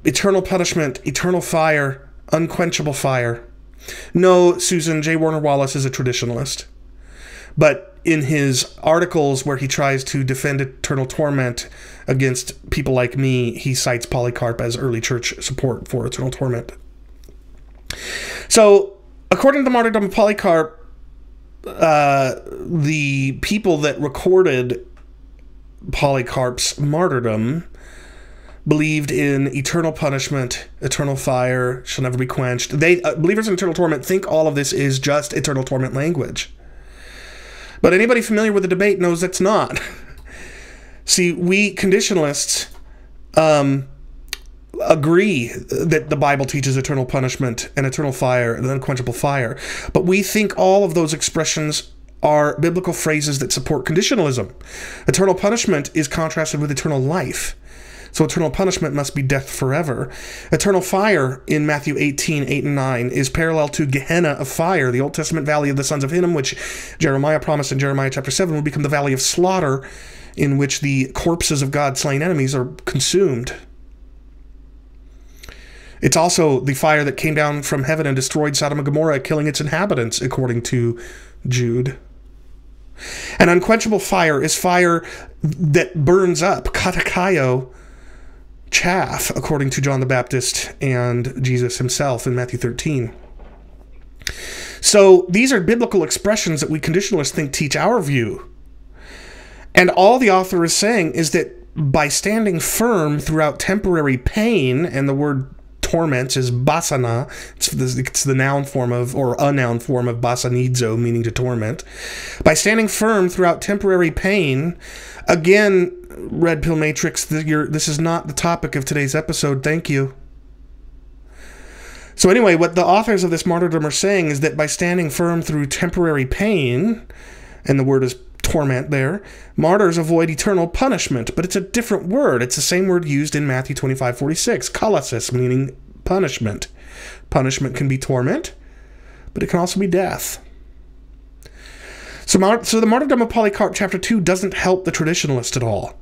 eternal punishment, eternal fire, unquenchable fire No, Susan, J. Warner Wallace is a traditionalist. But in his articles where he tries to defend eternal torment against people like me, he cites Polycarp as early church support for eternal torment. So, according to the martyrdom of Polycarp, uh, the people that recorded Polycarp's martyrdom believed in eternal punishment, eternal fire, shall never be quenched. They uh, believers in eternal torment think all of this is just eternal torment language. But anybody familiar with the debate knows that's not. (laughs) See, we conditionalists um, agree that the Bible teaches eternal punishment and eternal fire and unquenchable fire, but we think all of those expressions are biblical phrases that support conditionalism. Eternal punishment is contrasted with eternal life. So eternal punishment must be death forever. Eternal fire in Matthew 18, 8 and 9 is parallel to Gehenna of fire, the Old Testament valley of the sons of Hinnom, which Jeremiah promised in Jeremiah chapter 7 will become the valley of slaughter, in which the corpses of God's slain enemies are consumed. It's also the fire that came down from heaven and destroyed Sodom and Gomorrah, killing its inhabitants, according to Jude. An unquenchable fire is fire that burns up, katakayo, chaff, according to John the Baptist and Jesus himself in Matthew 13. So these are biblical expressions that we conditionalists think teach our view. And all the author is saying is that by standing firm throughout temporary pain, and the word torment is basana, it's the, it's the noun form of, or a noun form of basanizo, meaning to torment. By standing firm throughout temporary pain, again, Red Pill Matrix, this is not the topic of today's episode. Thank you. So, anyway, what the authors of this martyrdom are saying is that by standing firm through temporary pain, and the word is torment there, martyrs avoid eternal punishment. But it's a different word. It's the same word used in Matthew 25 46, kolasis, meaning punishment. Punishment can be torment, but it can also be death. So, so the martyrdom of Polycarp, chapter 2, doesn't help the traditionalist at all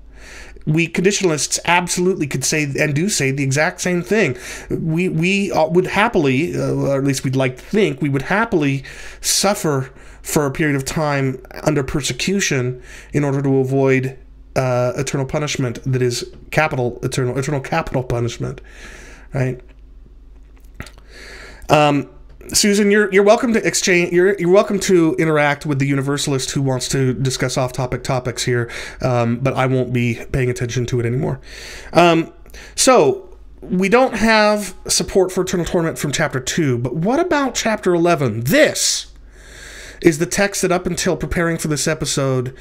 we conditionalists absolutely could say and do say the exact same thing. We we uh, would happily, uh, or at least we'd like to think, we would happily suffer for a period of time under persecution in order to avoid uh, eternal punishment that is capital eternal eternal capital punishment, right? Um, Susan, you're you're welcome to exchange. You're you're welcome to interact with the universalist who wants to discuss off-topic topics here, um, but I won't be paying attention to it anymore. Um, so we don't have support for eternal torment from chapter two, but what about chapter eleven? This is the text that up until preparing for this episode.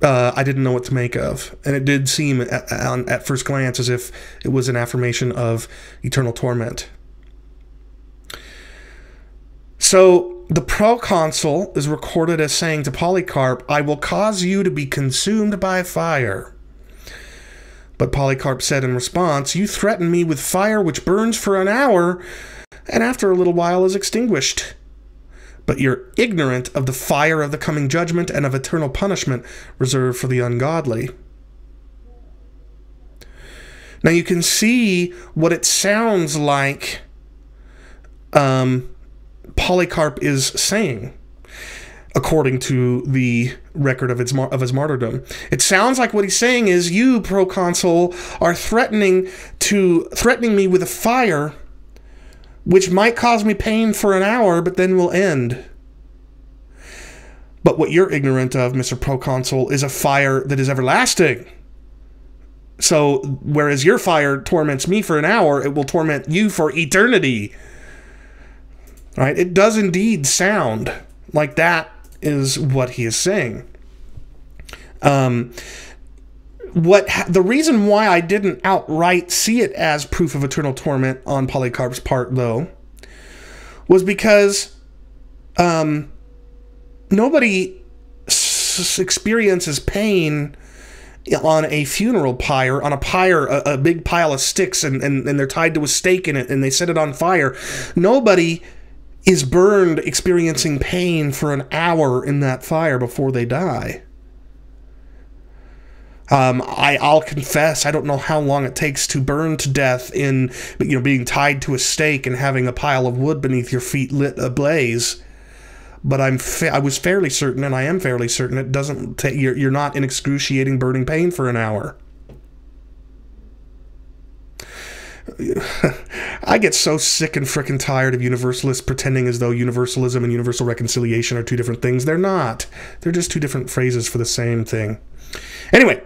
Uh, I didn't know what to make of, and it did seem at, at first glance as if it was an affirmation of eternal torment. So the proconsul is recorded as saying to Polycarp, I will cause you to be consumed by fire. But Polycarp said in response, You threaten me with fire which burns for an hour, and after a little while is extinguished. But you're ignorant of the fire of the coming judgment and of eternal punishment reserved for the ungodly. Now you can see what it sounds like um, Polycarp is saying, according to the record of his, of his martyrdom. It sounds like what he's saying is, you, proconsul, are threatening to threatening me with a fire, which might cause me pain for an hour, but then will end. But what you're ignorant of, Mr. Proconsul, is a fire that is everlasting. So, whereas your fire torments me for an hour, it will torment you for eternity. Right? It does indeed sound like that is what he is saying. Um, what the reason why I didn't outright see it as proof of eternal torment on Polycarp's part, though, was because um, nobody experiences pain on a funeral pyre, on a pyre, a, a big pile of sticks, and, and, and they're tied to a stake in it, and they set it on fire. Nobody is burned experiencing pain for an hour in that fire before they die. Um, I, I'll confess, I don't know how long it takes to burn to death in, you know, being tied to a stake and having a pile of wood beneath your feet lit ablaze. But I'm, I was fairly certain, and I am fairly certain, it doesn't. Ta- you're, you're not in excruciating burning pain for an hour. (laughs) I get so sick and frickin' tired of universalists pretending as though universalism and universal reconciliation are two different things. They're not. They're just two different phrases for the same thing. Anyway,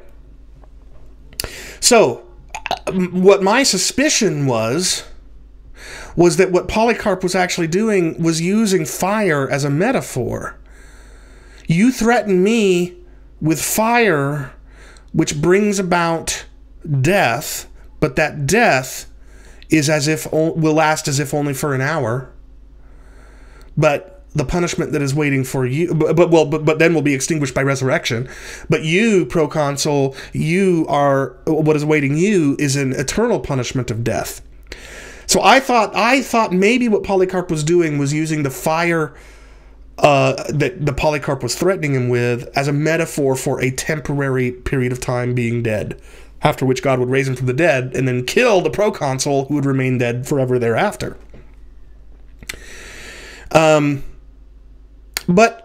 so uh, what my suspicion was was that what Polycarp was actually doing was using fire as a metaphor. You threaten me with fire, which brings about death, but that death is as if will last as if only for an hour. But the punishment that is waiting for you, but, but well, but, but then will be extinguished by resurrection. But you, proconsul, you are what is awaiting you is an eternal punishment of death. So I thought I thought maybe what Polycarp was doing was using the fire uh, that the Polycarp was threatening him with as a metaphor for a temporary period of time being dead after which God would raise him from the dead and then kill the proconsul who would remain dead forever thereafter. Um, but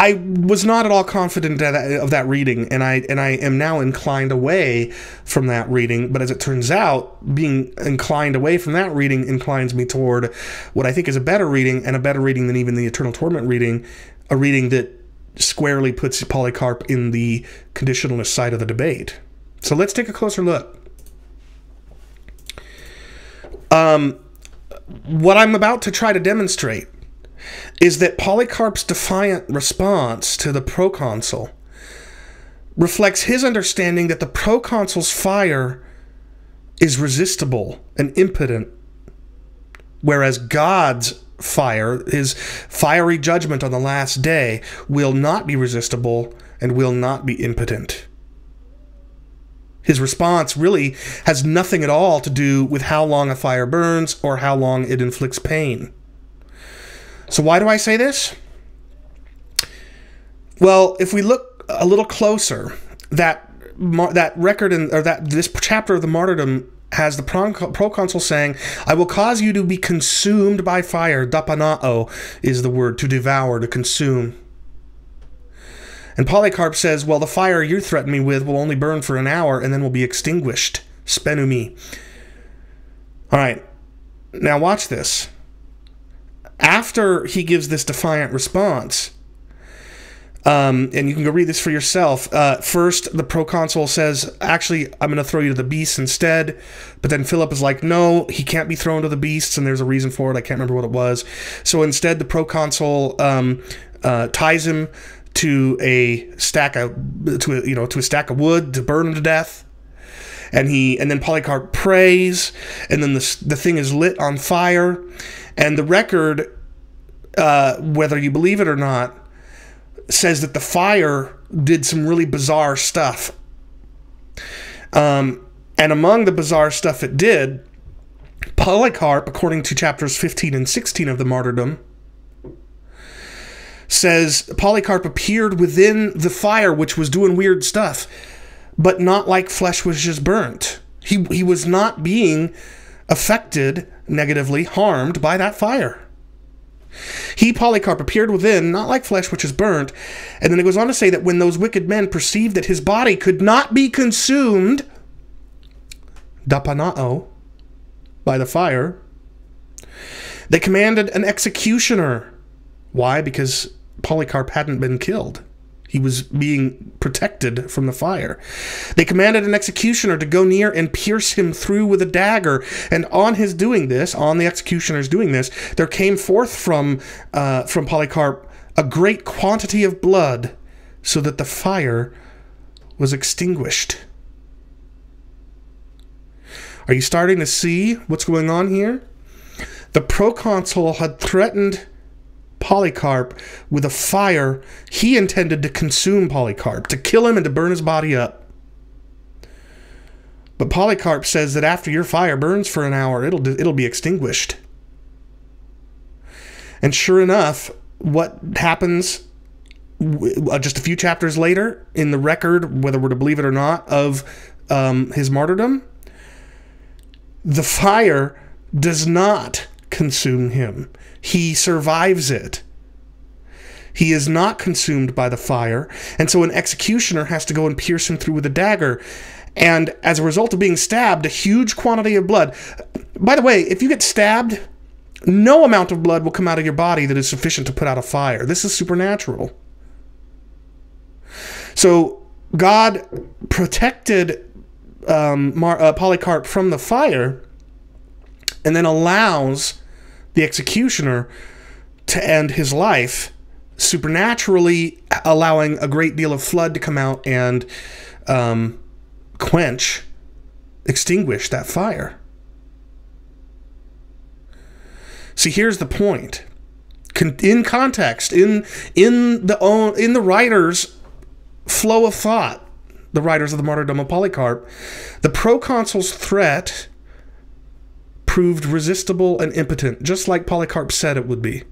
I was not at all confident of that reading, and I and I am now inclined away from that reading. But as it turns out, being inclined away from that reading inclines me toward what I think is a better reading, and a better reading than even the Eternal Torment reading, a reading that squarely puts Polycarp in the conditionalist side of the debate. So let's take a closer look. Um, what I'm about to try to demonstrate is that Polycarp's defiant response to the proconsul reflects his understanding that the proconsul's fire is resistible and impotent, whereas God's fire, his fiery judgment on the last day, will not be resistible and will not be impotent. His response really has nothing at all to do with how long a fire burns or how long it inflicts pain. So, why do I say this? Well, if we look a little closer, that that record in, or that this chapter of the martyrdom has the proconsul saying, "I will cause you to be consumed by fire." Dapanao is the word to devour, to consume. And Polycarp says, Well, the fire you threaten me with will only burn for an hour and then will be extinguished. Spenumi. All right. Now watch this. After he gives this defiant response, um, and you can go read this for yourself. Uh, first, the proconsul says, Actually, I'm going to throw you to the beasts instead. But then Philip is like, No, he can't be thrown to the beasts, and there's a reason for it. I can't remember what it was. So instead, the proconsul um, uh, ties him to a stack of to a, you know to a stack of wood to burn him to death. And he and then Polycarp prays and then the, the thing is lit on fire. And the record uh, whether you believe it or not says that the fire did some really bizarre stuff. Um, and among the bizarre stuff it did Polycarp according to chapters 15 and 16 of the martyrdom says Polycarp appeared within the fire, which was doing weird stuff, but not like flesh was just burnt. He, he was not being affected, negatively harmed by that fire. He, Polycarp, appeared within, not like flesh which is burnt. And then it goes on to say that when those wicked men perceived that his body could not be consumed, dapanao, by the fire, they commanded an executioner. Why? Because Polycarp hadn't been killed. He was being protected from the fire. They commanded an executioner to go near and pierce him through with a dagger. And on his doing this, on the executioner's doing this, there came forth from uh, from Polycarp a great quantity of blood, so that the fire was extinguished. Are you starting to see what's going on here? The proconsul had threatened Polycarp with a fire he intended to consume Polycarp, to kill him and to burn his body up. But Polycarp says that after your fire burns for an hour, it'll it'll be extinguished. And sure enough, what happens uh, just a few chapters later in the record, whether we're to believe it or not, of um, his martyrdom, the fire does not consume him. He survives it. He is not consumed by the fire, and so an executioner has to go and pierce him through with a dagger. And as a result of being stabbed, a huge quantity of blood. By the way, if you get stabbed, no amount of blood will come out of your body that is sufficient to put out a fire. This is supernatural. So God protected um, Mar- uh, Polycarp from the fire and then allows the executioner to end his life, supernaturally allowing a great deal of flood to come out and um, quench, extinguish that fire. See, here's the point. In context, in in the own in the writer's flow of thought, the writers of the martyrdom of Polycarp, the proconsul's threat proved resistible and impotent, just like Polycarp said it would be.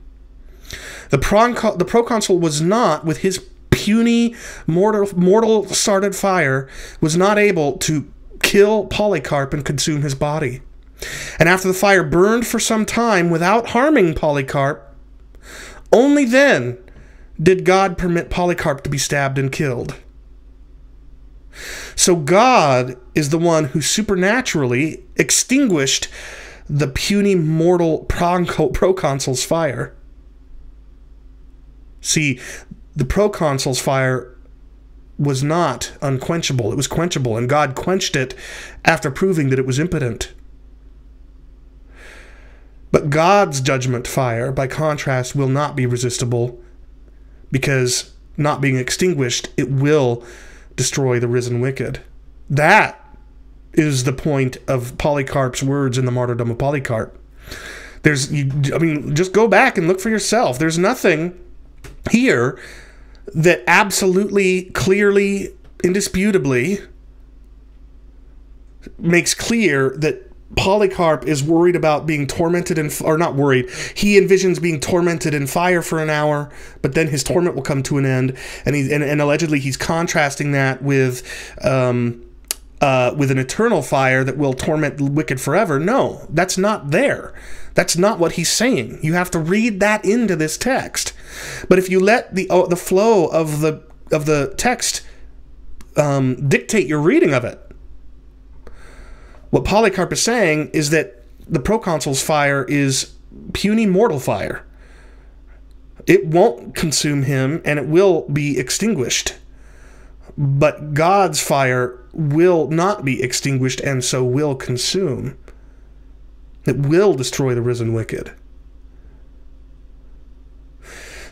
The, the proconsul was not, with his puny, mortal, mortal started fire, was not able to kill Polycarp and consume his body. And after the fire burned for some time without harming Polycarp, only then did God permit Polycarp to be stabbed and killed. So God is the one who supernaturally extinguished the puny mortal proconsul's fire. See, the proconsul's fire was not unquenchable, it was quenchable, and God quenched it after proving that it was impotent. But God's judgment fire, by contrast, will not be resistible because, not being extinguished, it will destroy the risen wicked. That is the point of Polycarp's words in the martyrdom of Polycarp. There's, you, I mean, just go back and look for yourself. There's nothing here that absolutely, clearly, indisputably makes clear that Polycarp is worried about being tormented and or not worried. He envisions being tormented in fire for an hour, but then his torment will come to an end, and he and, and allegedly he's contrasting that with um, uh, with an eternal fire that will torment the wicked forever. No, that's not there. That's not what he's saying. You have to read that into this text. But if you let the oh, the flow of the of the text um, dictate your reading of it, what Polycarp is saying is that the proconsul's fire is puny mortal fire. It won't consume him and it will be extinguished. But God's fire will not be extinguished and so will consume. It will destroy the risen wicked.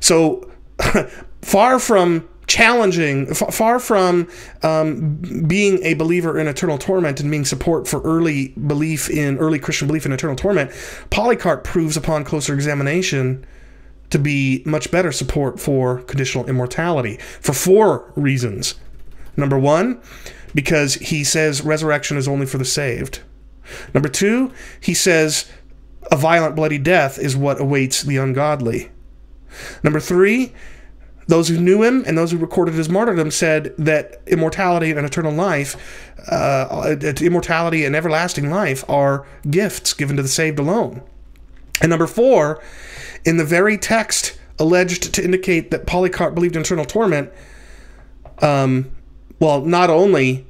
So, (laughs) far from challenging, far from um, being a believer in eternal torment and being support for early belief in early Christian belief in eternal torment, Polycarp proves upon closer examination to be much better support for conditional immortality for four reasons. Number one, because he says resurrection is only for the saved. Number two, he says a violent, bloody death is what awaits the ungodly. Number three, those who knew him and those who recorded his martyrdom said that immortality and eternal life, uh, immortality and everlasting life are gifts given to the saved alone. And number four, in the very text alleged to indicate that Polycarp believed in eternal torment, um, well, not only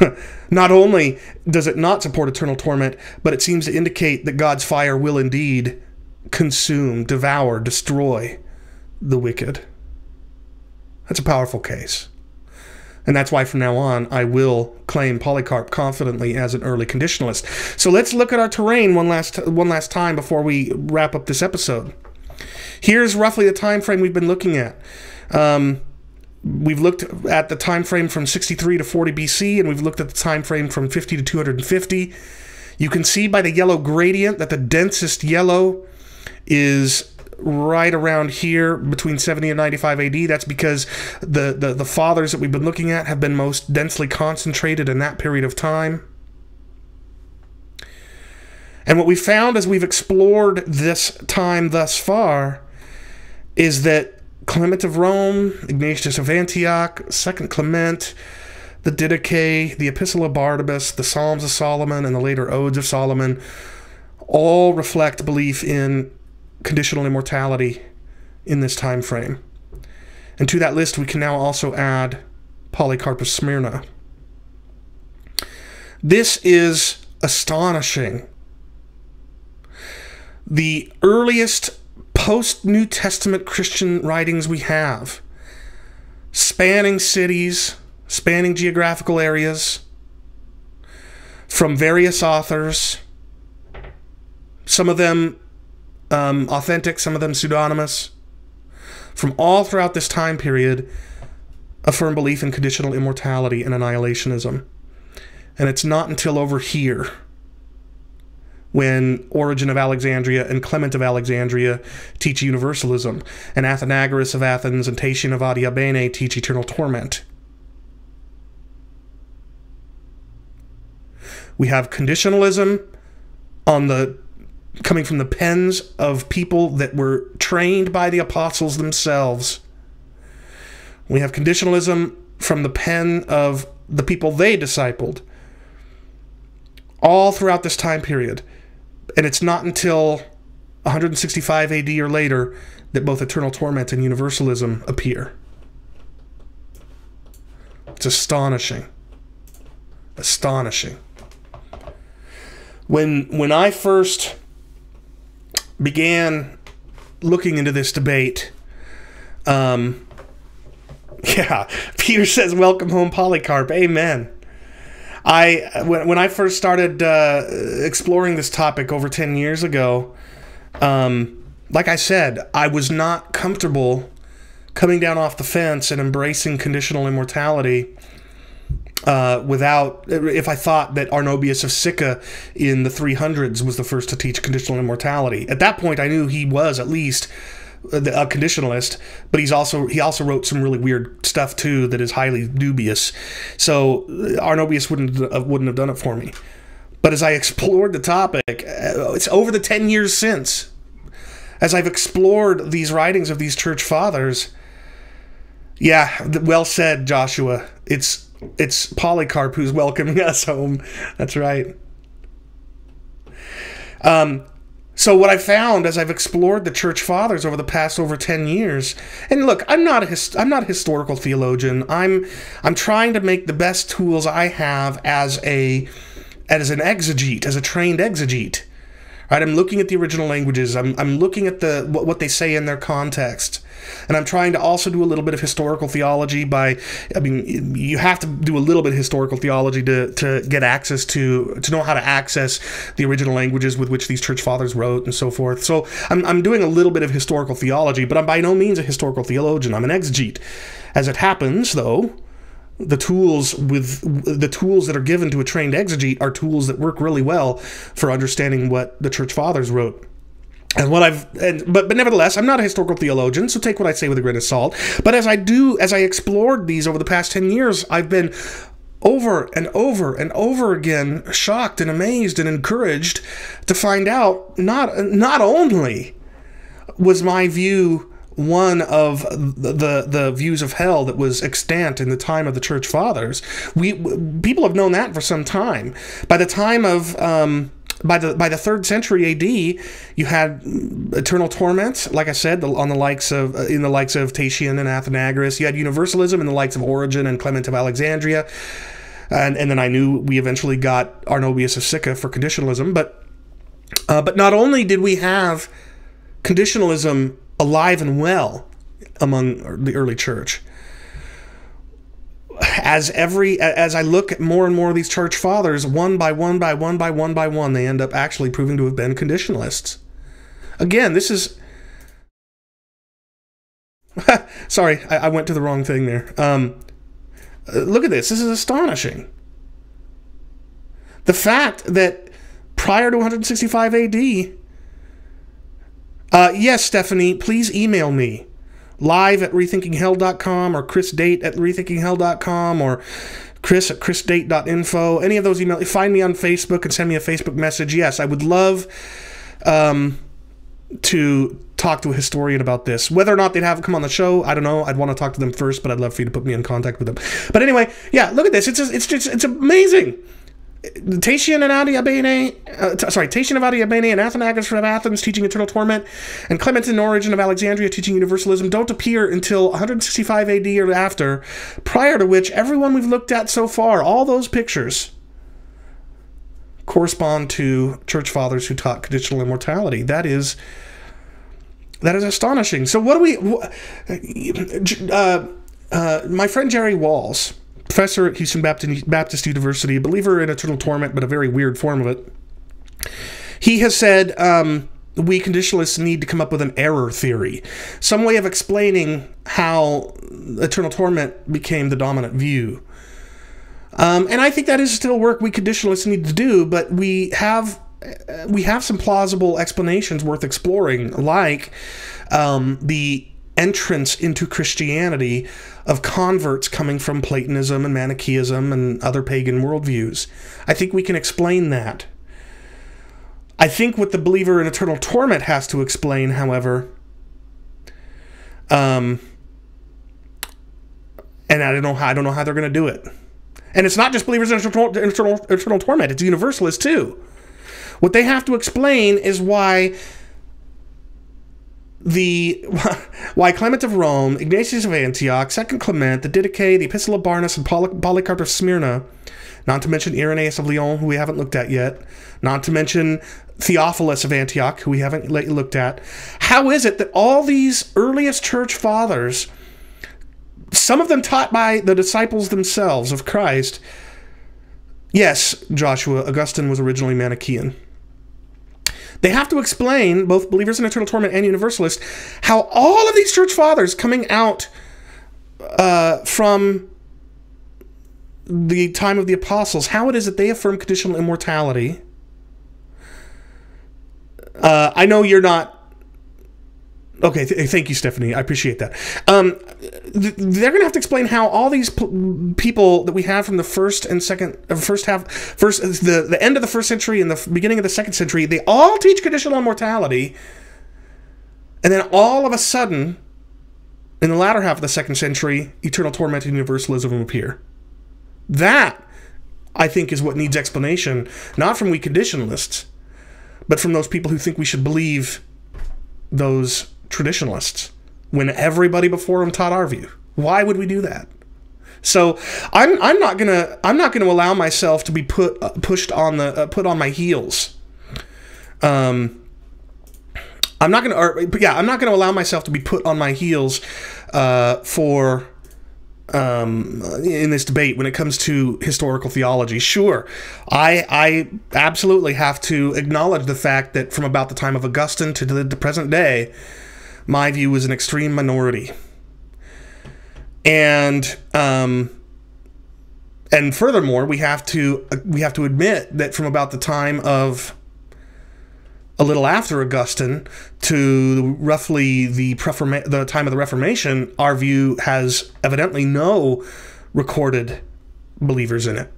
(laughs) not only does it not support eternal torment, but it seems to indicate that God's fire will indeed consume, devour, destroy the wicked. That's a powerful case. And that's why from now on I will claim Polycarp confidently as an early conditionalist. So let's look at our terrain one last one last time before we wrap up this episode. Here's roughly the time frame we've been looking at. Um, we've looked at the time frame from 63 to 40 BC, and we've looked at the time frame from 50 to 250. You can see by the yellow gradient that the densest yellow is right around here between 70 and 95 AD. That's because the, the, the fathers that we've been looking at have been most densely concentrated in that period of time. And what we found as we've explored this time thus far is that Clement of Rome, Ignatius of Antioch, Second Clement, the Didache, the Epistle of Barnabas, the Psalms of Solomon, and the later Odes of Solomon all reflect belief in conditional immortality in this time frame. And to that list, we can now also add Polycarp of Smyrna. This is astonishing. The earliest post New Testament Christian writings we have, spanning cities, spanning geographical areas, from various authors, some of them um, authentic, some of them pseudonymous, from all throughout this time period, a firm belief in conditional immortality and annihilationism. And it's not until over here when Origen of Alexandria and Clement of Alexandria teach universalism, and Athenagoras of Athens and Tatian of Adiabene teach eternal torment. We have conditionalism on the coming from the pens of people that were trained by the apostles themselves. We have conditionalism from the pen of the people they discipled all throughout this time period. And it's not until 165 AD or later that both eternal torment and universalism appear. It's astonishing. Astonishing. When when I first began looking into this debate, um, (laughs) yeah, Peter says, "Welcome home, Polycarp." Amen. I when, when I first started uh, exploring this topic over ten years ago, um, like I said, I was not comfortable coming down off the fence and embracing conditional immortality uh, without if I thought that Arnobius of Sicca in the 300s was the first to teach conditional immortality. At that point, I knew he was at least a conditionalist, but he's also he also wrote some really weird stuff too that is highly dubious. So uh, Arnobius wouldn't uh, wouldn't have done it for me. But as I explored the topic, uh, it's over the 10 years since. As I've explored these writings of these church fathers, yeah, well said, Joshua. It's it's Polycarp who's welcoming (laughs) us home. That's right. Um, so what I found as I've explored the church fathers over the past over 10 years, and look, I'm not a his, I'm not a historical theologian. I'm I'm trying to make the best tools I have as a as an exegete, as a trained exegete. Right? I'm looking at the original languages. I'm I'm looking at the what, what they say in their context. And I'm trying to also do a little bit of historical theology by, I mean, you have to do a little bit of historical theology to, to get access to, to know how to access the original languages with which these church fathers wrote and so forth. So I'm, I'm doing a little bit of historical theology, but I'm by no means a historical theologian. I'm an exegete. As it happens, though, the tools with the tools that are given to a trained exegete are tools that work really well for understanding what the church fathers wrote and what I've, and, but but nevertheless, I'm not a historical theologian, so take what I say with a grain of salt. But as I do, as I explored these over the past ten years, I've been over and over and over again shocked and amazed and encouraged to find out not not only was my view one of the, the, views of hell that was extant in the time of the church fathers. We people have known that for some time. By the time of um, by the by the third century AD, you had eternal torment, like I said, on the likes of uh, in the likes of Tatian and Athenagoras. You had universalism in the likes of Origen and Clement of Alexandria, and and then I knew we eventually got Arnobius of Sicca for conditionalism. But uh, but not only did we have conditionalism alive and well among the early church, as every as I look at more and more of these church fathers, one by one by one by one by one, they end up actually proving to have been conditionalists. Again, this is (laughs) sorry, I, I, went to the wrong thing there. Um, uh, look at this. This is astonishing. The fact that prior to 165 AD, uh, yes, Stephanie, please email me live at rethinkinghell.com or chrisdate at rethinkinghell.com or chris at chrisdate.info. Any of those emails. Find me on Facebook and send me a Facebook message. Yes, I would love um, to talk to a historian about this. Whether or not they'd have come on the show, I don't know. I'd want to talk to them first, but I'd love for you to put me in contact with them. But anyway, yeah, look at this. It's just, it's just it's amazing. Tatian and Adiabene, uh, t- sorry, Tatian of Adiabene and Athenagoras of Athens teaching eternal torment, and Clement and Origen of Alexandria teaching universalism don't appear until 165 AD or after, prior to which everyone we've looked at so far, all those pictures, correspond to church fathers who taught conditional immortality. That is that is astonishing. So what do we? wh- Uh, uh, my friend Jerry Walls, professor at Houston Baptist, University, a believer in eternal torment, but a very weird form of it. He has said um, we conditionalists need to come up with an error theory, some way of explaining how eternal torment became the dominant view. Um, and I think that is still work we conditionalists need to do, but we have uh, we have some plausible explanations worth exploring, like um, the entrance into Christianity of converts coming from Platonism and Manichaeism and other pagan worldviews. I think we can explain that. I think what the believer in eternal torment has to explain, however, um, and I don't know how I don't know how they're going to do it. And it's not just believers in eternal, eternal, eternal torment; it's universalists too. What they have to explain is why the (laughs) why Clement of Rome, Ignatius of Antioch, Second Clement, the Didache, the Epistle of Barnabas, and Poly- Polycarp of Smyrna, not to mention Irenaeus of Lyon, who we haven't looked at yet, not to mention Theophilus of Antioch, who we haven't looked at. How is it that all these earliest church fathers, some of them taught by the disciples themselves of Christ, yes, Joshua, Augustine was originally Manichaean. They have to explain, both believers in eternal torment and universalists, how all of these church fathers coming out uh, from the time of the apostles, how it is that they affirm conditional immortality. Uh, I know you're not. Okay, th- thank you, Stephanie. I appreciate that. Um, th- they're going to have to explain how all these p- people that we have from the first and second, uh, first half, first the the end of the first century and the beginning of the second century, they all teach conditional immortality, and then all of a sudden, in the latter half of the second century, eternal torment and universalism appear. That, I think, is what needs explanation, not from we conditionalists, but from those people who think we should believe those traditionalists when everybody before them taught our view. Why would we do that? So I'm I'm not gonna I'm not gonna allow myself to be put uh, pushed on the uh, put on my heels. Um, I'm not gonna or, yeah I'm not gonna allow myself to be put on my heels uh, for um, in this debate when it comes to historical theology. Sure, I I absolutely have to acknowledge the fact that from about the time of Augustine to the, the present day, my view was an extreme minority, and um, and furthermore, we have to we have to admit that from about the time of a little after Augustine to roughly the Preforma- the time of the Reformation, our view has evidently no recorded believers in it.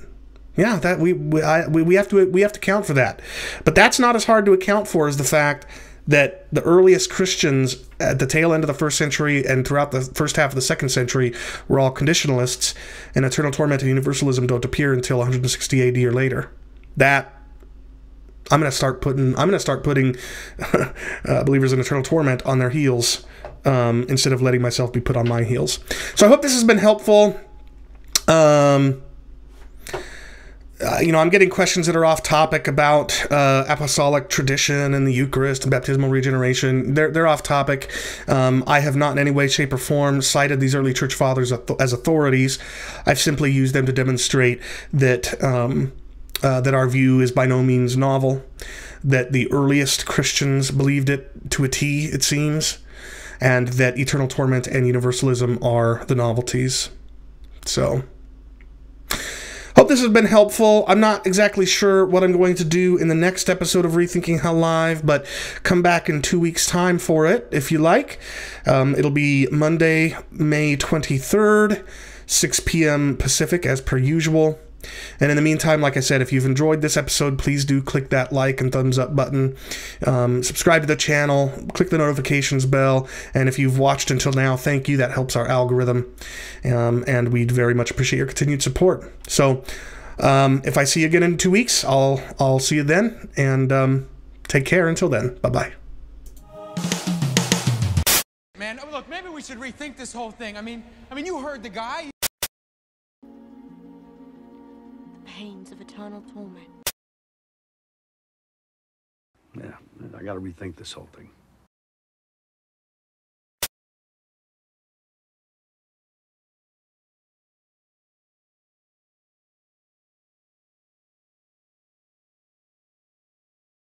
Yeah, that we we, I, we we have to we have to count for that, but that's not as hard to account for as the fact that the earliest Christians at the tail end of the first century and throughout the first half of the second century were all conditionalists, and eternal torment and universalism don't appear until 160 AD or later. That I'm gonna start putting I'm gonna start putting (laughs) uh, believers in eternal torment on their heels um, instead of letting myself be put on my heels. So I hope this has been helpful. Um, uh, you know, I'm getting questions that are off topic about uh, apostolic tradition and the Eucharist and baptismal regeneration. They're, they're off topic. Um, I have not in any way, shape, or form cited these early church fathers as authorities. I've simply used them to demonstrate that um, uh, that our view is by no means novel, that the earliest Christians believed it to a T, it seems, and that eternal torment and universalism are the novelties. So. Hope this has been helpful. I'm not exactly sure what I'm going to do in the next episode of Rethinking Hell Live, but come back in two weeks' time for it if you like. Um, it'll be Monday, May 23rd, 6 p.m. Pacific, as per usual. And in the meantime, like I said, if you've enjoyed this episode, please do click that like and thumbs up button. Um, subscribe to the channel, click the notifications bell. And if you've watched until now, thank you. That helps our algorithm. Um, and we'd very much appreciate your continued support. So um, if I see you again in two weeks, I'll, I'll see you then. And um, take care until then. Bye bye. Man, look, maybe we should rethink this whole thing. I mean, I mean, you heard the guy. Pains of eternal torment. Yeah, I gotta rethink this whole thing.